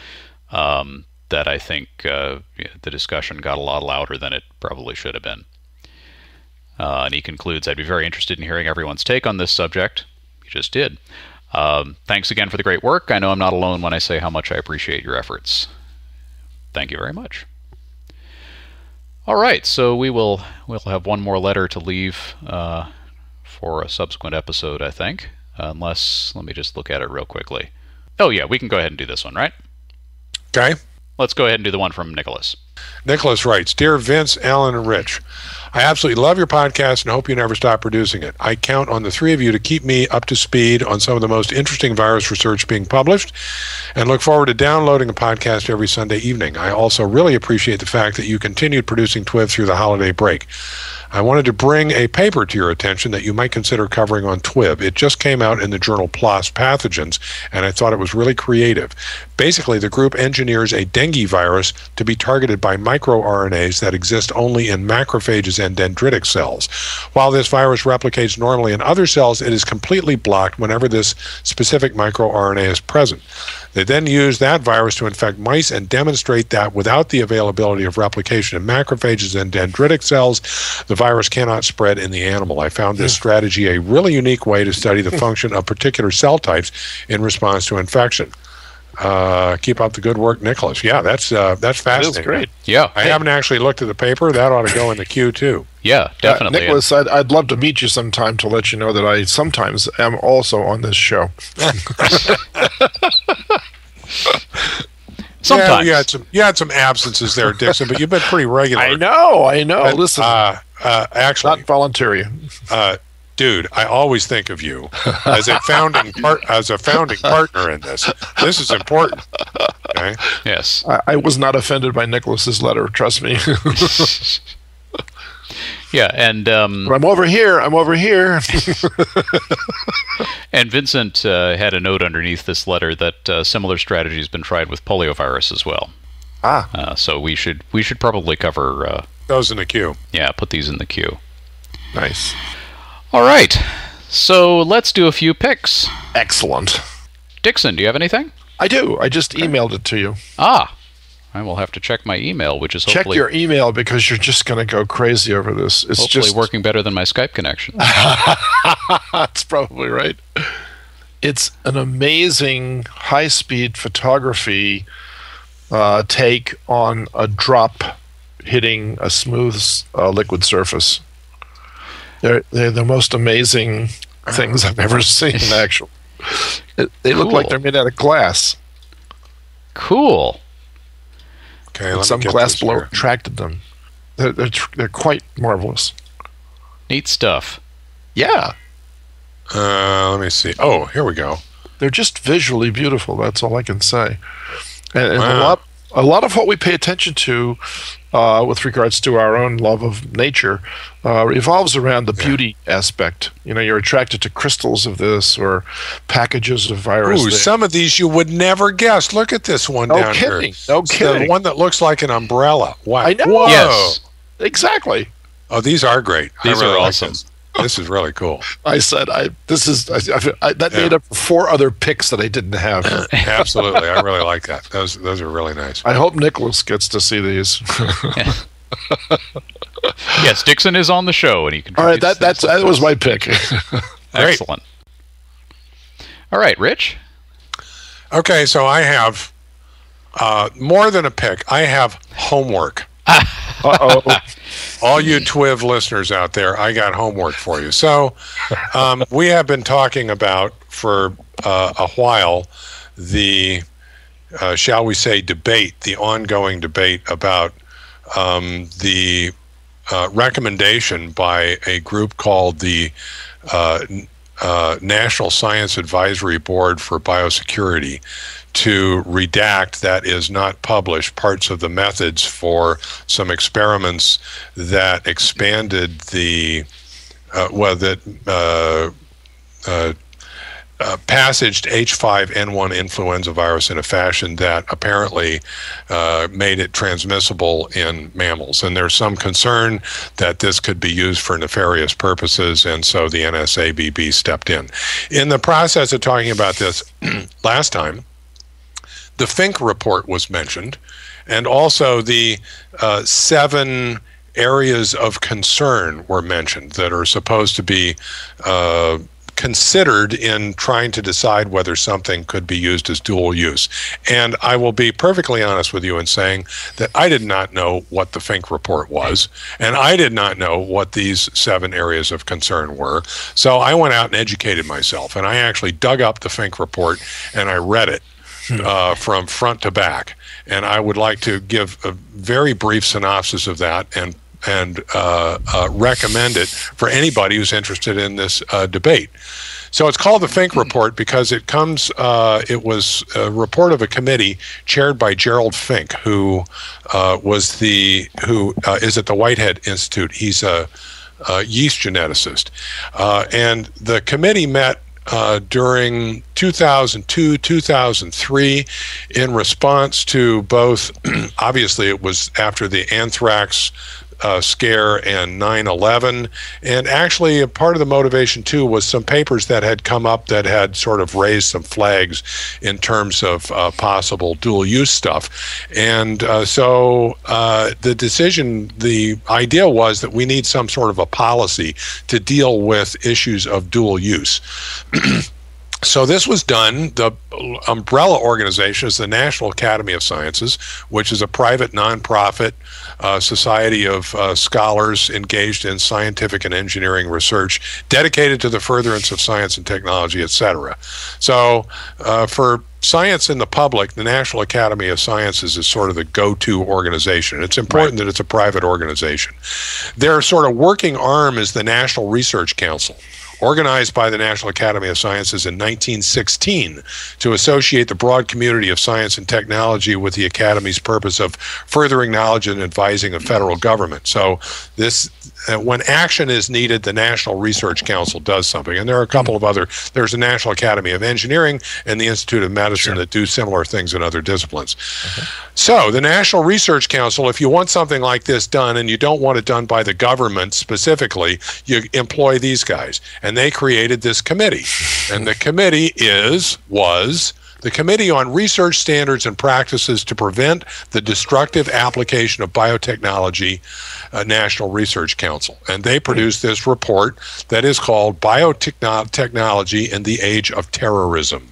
Um, that I think uh, the discussion got a lot louder than it probably should have been. Uh, and he concludes, I'd be very interested in hearing everyone's take on this subject. You just did. Um, thanks again for the great work. I know I'm not alone when I say how much I appreciate your efforts. Thank you very much. All right, so we will we'll have one more letter to leave uh, for a subsequent episode, I think. unless, let me just look at it real quickly. Oh yeah, we can go ahead and do this one, right? Okay. Let's go ahead and do the one from Nicholas. Nicholas writes Dear Vince, Alan, and Rich, I absolutely love your podcast and hope you never stop producing it. I count on the three of you to keep me up to speed on some of the most interesting virus research being published and look forward to downloading a podcast every Sunday evening. I also really appreciate the fact that you continued producing TWIV through the holiday break. I wanted to bring a paper to your attention that you might consider covering on TWIB. It just came out in the journal PLOS Pathogens, and I thought it was really creative. Basically, the group engineers a dengue virus to be targeted by microRNAs that exist only in macrophages and dendritic cells. While this virus replicates normally in other cells, it is completely blocked whenever this specific microRNA is present. They then use that virus to infect mice and demonstrate that without the availability of replication in macrophages and dendritic cells, the virus cannot spread in the animal. I found this strategy a really unique way to study the function of particular cell types in response to infection. Uh, keep up the good work, Nicholas. Yeah, that's uh, that's fascinating. That's great. Yeah. I haven't actually looked at the paper. That ought to go in the queue too. Yeah, definitely. Uh, Nicholas, I'd, I'd love to meet you sometime to let you know that I sometimes am also on this show. Sometimes. Yeah, you had some you had some absences there, Dixon, but you've been pretty regular. I know, I know. But, Listen, uh, uh, actually, not voluntary. uh, dude, I always think of you as a founding part as a founding partner in this. This is important. Okay. Yes. I, I was not offended by Nicholas's letter. Trust me. Yeah, and um, I'm over here. I'm over here. and Vincent uh, had a note underneath this letter that uh, similar strategy has been tried with poliovirus as well. ah, Uh, so we should we should probably cover uh, Those in the queue. yeah put these in the queue. nice. All right, so let's do a few picks. Excellent. Dixon, do you have anything? I do. I just emailed it to you. Ah, I will have to check my email, which is Check your email because you're just going to go crazy over this. It's hopefully just working better than my Skype connection. That's probably right. It's an amazing high speed photography uh, take on a drop hitting a smooth uh, liquid surface. They're, they're the most amazing things I've ever seen, actually. They look like they're made out of glass. cool. Okay, And let some me get glass this blow here. attracted them. They're, they're, tr- they're quite marvelous. Neat stuff. Yeah. Uh, let me see. Oh, here we go. they're just visually beautiful. That's all I can say. And, and a Wow. lot, a lot of what we pay attention to, uh, with regards to our own love of nature, uh, revolves around the beauty aspect. You know, you're attracted to crystals of this or packages of virus. Ooh, that- some of these you would never guess. Look at this one no down here. kidding. No It's The kidding. one that looks like an umbrella. Wow. I know. Whoa. Yes. exactly. Oh, these are great. These really are like awesome. This. This is really cool. I said, I this is I, I, I, that Yeah. made up for four other picks that I didn't have. Absolutely. I really like that. Those those are really nice. I hope Nicholas gets to see these. Yes, Dixon is on the show, and he can. All right, that that's that was my pick. excellent. All right, Rich. Okay, so I have uh, more than a pick. I have homework. uh oh. All you TWIV listeners out there, I got homework for you. So, um, we have been talking about for uh, a while the, uh, shall we say, debate, the ongoing debate about um, the uh, recommendation by a group called the uh, uh, National Science Advisory Board for Biosecurity to redact that is not published parts of the methods for some experiments that expanded the uh, well that uh, uh, uh, passaged H5N1 influenza virus in a fashion that apparently uh, made it transmissible in mammals. And there's some concern that this could be used for nefarious purposes, and so the NSABB stepped in. In the process of talking about this last time, the Fink report was mentioned, and also the uh, seven areas of concern were mentioned that are supposed to be uh, considered in trying to decide whether something could be used as dual use. And I will be perfectly honest with you in saying that I did not know what the Fink report was, and I did not know what these seven areas of concern were. So I went out and educated myself, and I actually dug up the Fink report and I read it. Uh, from front to back. And I would like to give a very brief synopsis of that and and uh, uh, recommend it for anybody who's interested in this uh, debate. So it's called the Fink Report because it comes. Uh, it was a report of a committee chaired by Gerald Fink, who uh, was the who is at the Whitehead Institute. He's a, a yeast geneticist, and the committee met uh, during 2002, 2003, in response to both, obviously, it was after the anthrax uh, scare and 9 11. And actually, part of the motivation too was some papers that had come up that had sort of raised some flags in terms of uh, possible dual use stuff. And uh, so uh, the decision, the idea was that we need some sort of a policy to deal with issues of dual use. So this was done. The umbrella organization is the National Academy of Sciences, which is a private nonprofit uh, society of uh, scholars engaged in scientific and engineering research, dedicated to the furtherance of science and technology, etc. So uh, for science in the public, the National Academy of Sciences is sort of the go-to organization. It's important right. that it's a private organization. Their sort of working arm is the National Research Council organized by the National Academy of Sciences in 1916 to associate the broad community of science and technology with the Academy's purpose of furthering knowledge and advising the federal government. So this Uh, when action is needed, the National Research Council does something. And there are a couple of other, there's the National Academy of Engineering and the Institute of Medicine sure. that do similar things in other disciplines. Okay. So, the National Research Council, if you want something like this done and you don't want it done by the government specifically, you employ these guys. And they created this committee. and the committee is, was, the Committee on Research Standards and Practices to Prevent the Destructive Application of Biotechnology uh, National Research Council. And they produced this report that is called Biotechnology in the Age of Terrorism.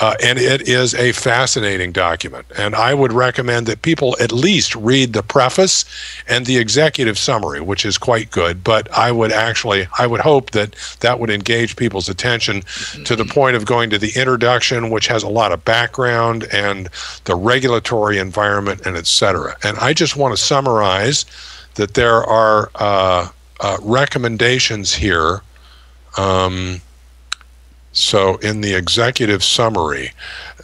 Uh, and it is a fascinating document. And I would recommend that people at least read the preface and the executive summary, which is quite good. But I would actually, I would hope that that would engage people's attention to the point of going to the introduction, which has a lot of background and the regulatory environment and et cetera. And I just want to summarize that there are uh, uh, recommendations here. Um, so, in the executive summary,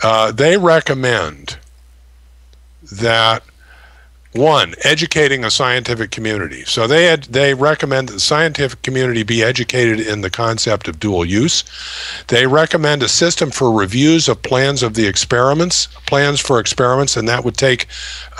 uh, they recommend that one, educating a scientific community. So they had, they recommend that the scientific community be educated in the concept of dual use. They recommend a system for reviews of plans of the experiments, plans for experiments, and that would take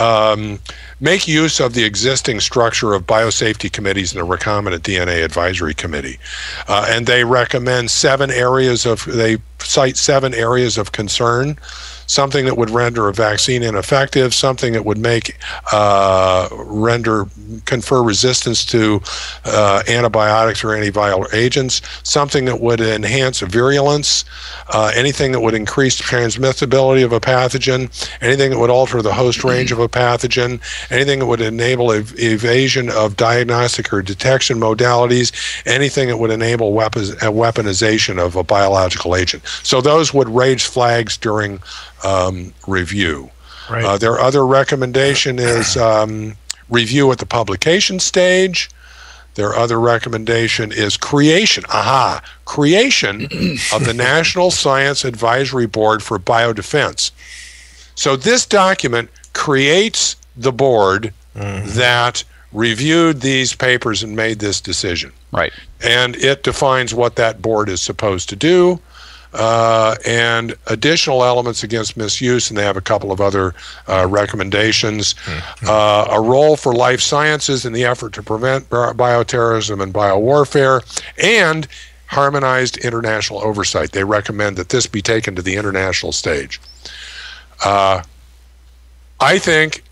um, make use of the existing structure of biosafety committees and the recombinant DNA advisory committee. Uh, and they recommend seven areas of they cite seven areas of concern something that would render a vaccine ineffective, something that would make uh, render confer resistance to uh, antibiotics or antiviral agents, something that would enhance virulence, uh, anything that would increase transmissibility of a pathogen, anything that would alter the host range of a pathogen, anything that would enable ev- evasion of diagnostic or detection modalities, anything that would enable weapons, weaponization of a biological agent. So those would raise flags during um, review. Right. Uh, their other recommendation is um, review at the publication stage. their other recommendation is creation. Aha, creation of the National Science Advisory Board for Biodefense. So this document creates the board mm-hmm. that reviewed these papers and made this decision. Right. And it defines what that board is supposed to do. Uh, and additional elements against misuse, and they have a couple of other uh, recommendations. Mm-hmm. Uh, a role for life sciences in the effort to prevent bioterrorism and biowarfare, and harmonized international oversight. They recommend that this be taken to the international stage. Uh, I think,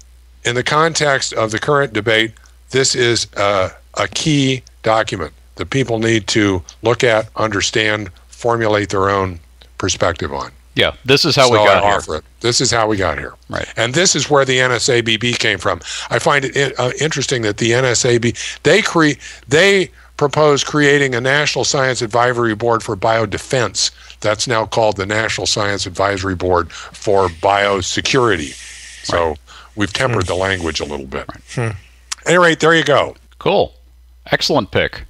in the context of the current debate, this is a, a key document that people need to look at, understand, formulate their own perspective on. Yeah, this is how so we got I here. It. This is how we got here. Right. And this is where the NSABB came from. I find it uh, interesting that the NSAB they cre- they propose creating a National Science Advisory Board for Biodefense. That's now called the National Science Advisory Board for Biosecurity. So right. we've tempered hmm. the language a little bit. Right. Hmm any rate, there you go. Cool. Excellent pick.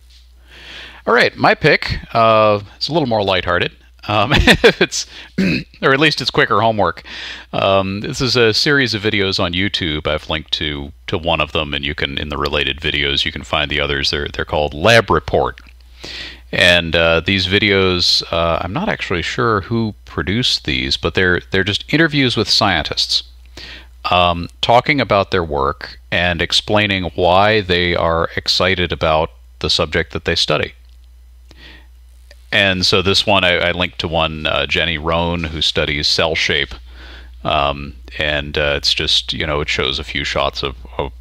All right, my pick uh, is a little more lighthearted. Um, it's, or at least it's quicker homework. Um, this is a series of videos on YouTube. I've linked to to one of them, and you can in the related videos you can find the others. They're they're called Lab Report, and uh, these videos uh, I'm not actually sure who produced these, but they're they're just interviews with scientists um, talking about their work and explaining why they are excited about the subject that they study. And so this one, I, I linked to one, uh, Jenny Rohn who studies cell shape. Um, and uh, it's just, you know, it shows a few shots of, of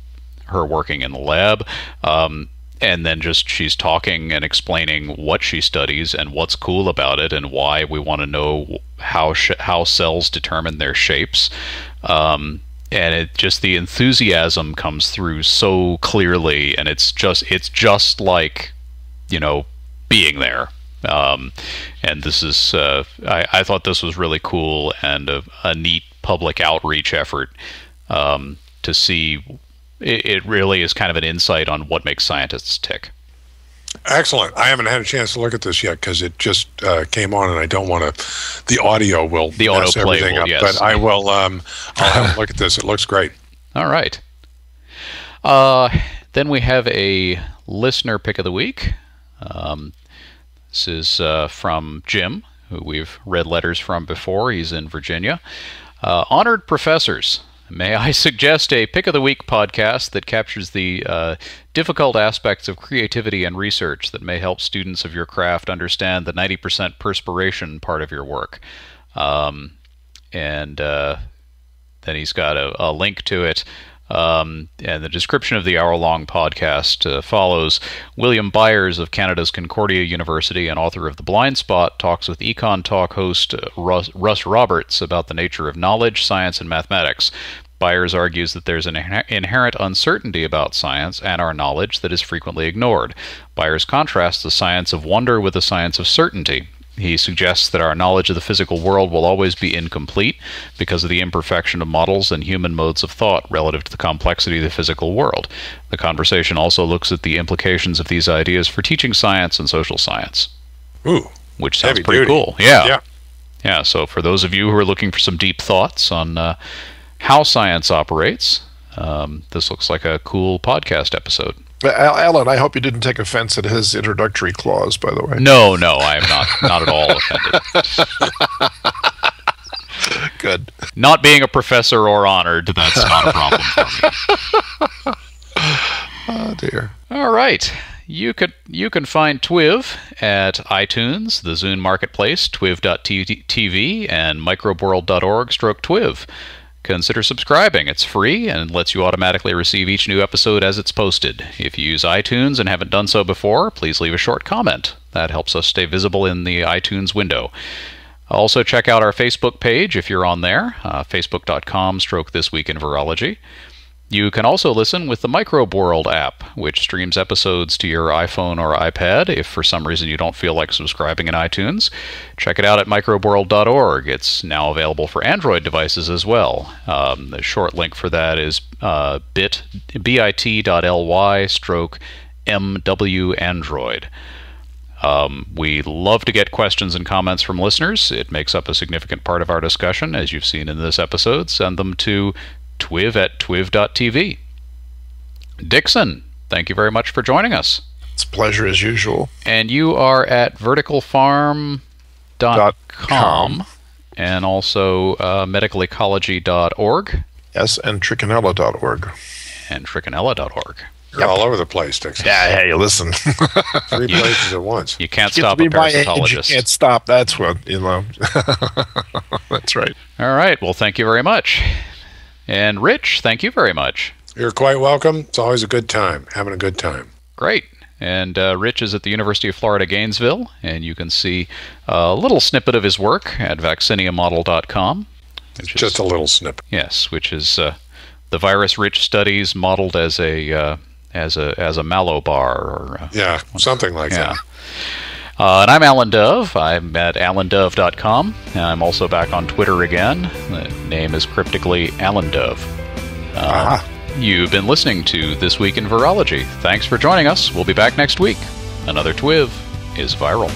her working in the lab. Um, and then just she's talking and explaining what she studies and what's cool about it and why we want to know how sh- how cells determine their shapes. Um, and it just the enthusiasm comes through so clearly and it's just it's just like you know being there um, and this is uh, I, I, thought this was really cool and a, a neat public outreach effort um, to see it, it really is kind of an insight on what makes scientists tick Excellent. I haven't had a chance to look at this yet because it just uh, came on, and I don't want to. The audio will the mess everything will, up, yes. but I will. Um, I'll have a look at this. It looks great. All right. Uh, then we have a listener pick of the week. Um, this is uh, from Jim, who we've read letters from before. He's in Virginia. Uh, honored professors. May I suggest a pick of the week podcast that captures the uh, difficult aspects of creativity and research that may help students of your craft understand the 90% perspiration part of your work? Um, and uh, then he's got a, a link to it. Um, and the description of the hour long podcast uh, follows William Byers of Canada's Concordia University and author of The Blind Spot talks with Econ Talk host uh, Russ, Russ Roberts about the nature of knowledge, science, and mathematics. Byers argues that there's an inherent uncertainty about science and our knowledge that is frequently ignored. Byers contrasts the science of wonder with the science of certainty. He suggests that our knowledge of the physical world will always be incomplete because of the imperfection of models and human modes of thought relative to the complexity of the physical world. The conversation also looks at the implications of these ideas for teaching science and social science. Ooh, which sounds pretty duty. cool. Yeah. Yeah. Yeah, so for those of you who are looking for some deep thoughts on uh, how science operates, um, this looks like a cool podcast episode. Alan, I hope you didn't take offense at his introductory clause, by the way. No, no, I am not not at all offended. Good. Not being a professor or honored, that's not a problem for me. oh dear. All right. You could you can find TWIV at iTunes, the Zune Marketplace, twiv.tv, and microbeworld.org stroke TWIV. Consider subscribing. It's free and lets you automatically receive each new episode as it's posted. If you use iTunes and haven't done so before, please leave a short comment. That helps us stay visible in the iTunes window. Also, check out our Facebook page if you're on there, uh, facebook.com stroke this week in virology. You can also listen with the Microbe World app, which streams episodes to your iPhone or iPad if for some reason you don't feel like subscribing in iTunes. Check it out at microbeworld.org. It's now available for Android devices as well. Um, the short link for that is uh, bit, bit.ly stroke MW Android. Um, we love to get questions and comments from listeners. It makes up a significant part of our discussion, as you've seen in this episode. Send them to twiv at twiv.tv. Dickson, thank you very much for joining us. It's a pleasure as usual. And you are at verticalfarm.com Dot com. and also uh, medicalecology.org Yes, and trichinella.org. and trichinella.org. You're all over the place, Dickson. Yeah, hey, listen. Three places at once. You can't Get to stop a parasitologist. you can't stop. That's what, you know. That's right. All right. Well, thank you very much. And Rich, thank you very much. You're quite welcome. It's always a good time. Having a good time. Great. And uh, Rich is at the University of Florida, Gainesville, and you can see a little snippet of his work at vacciniamodel.com. Which Just a little snippet. yes, which is uh, the virus rich studies modeled as a uh, as a as a mallow bar or uh, Yeah, something like yeah. that. Uh, and I'm Alan Dove. I'm at alandove.com. And I'm also back on Twitter again. The name is cryptically Alan Dove. Uh, You've been listening to This Week in Virology. Thanks for joining us. We'll be back next week. Another TWIV is viral.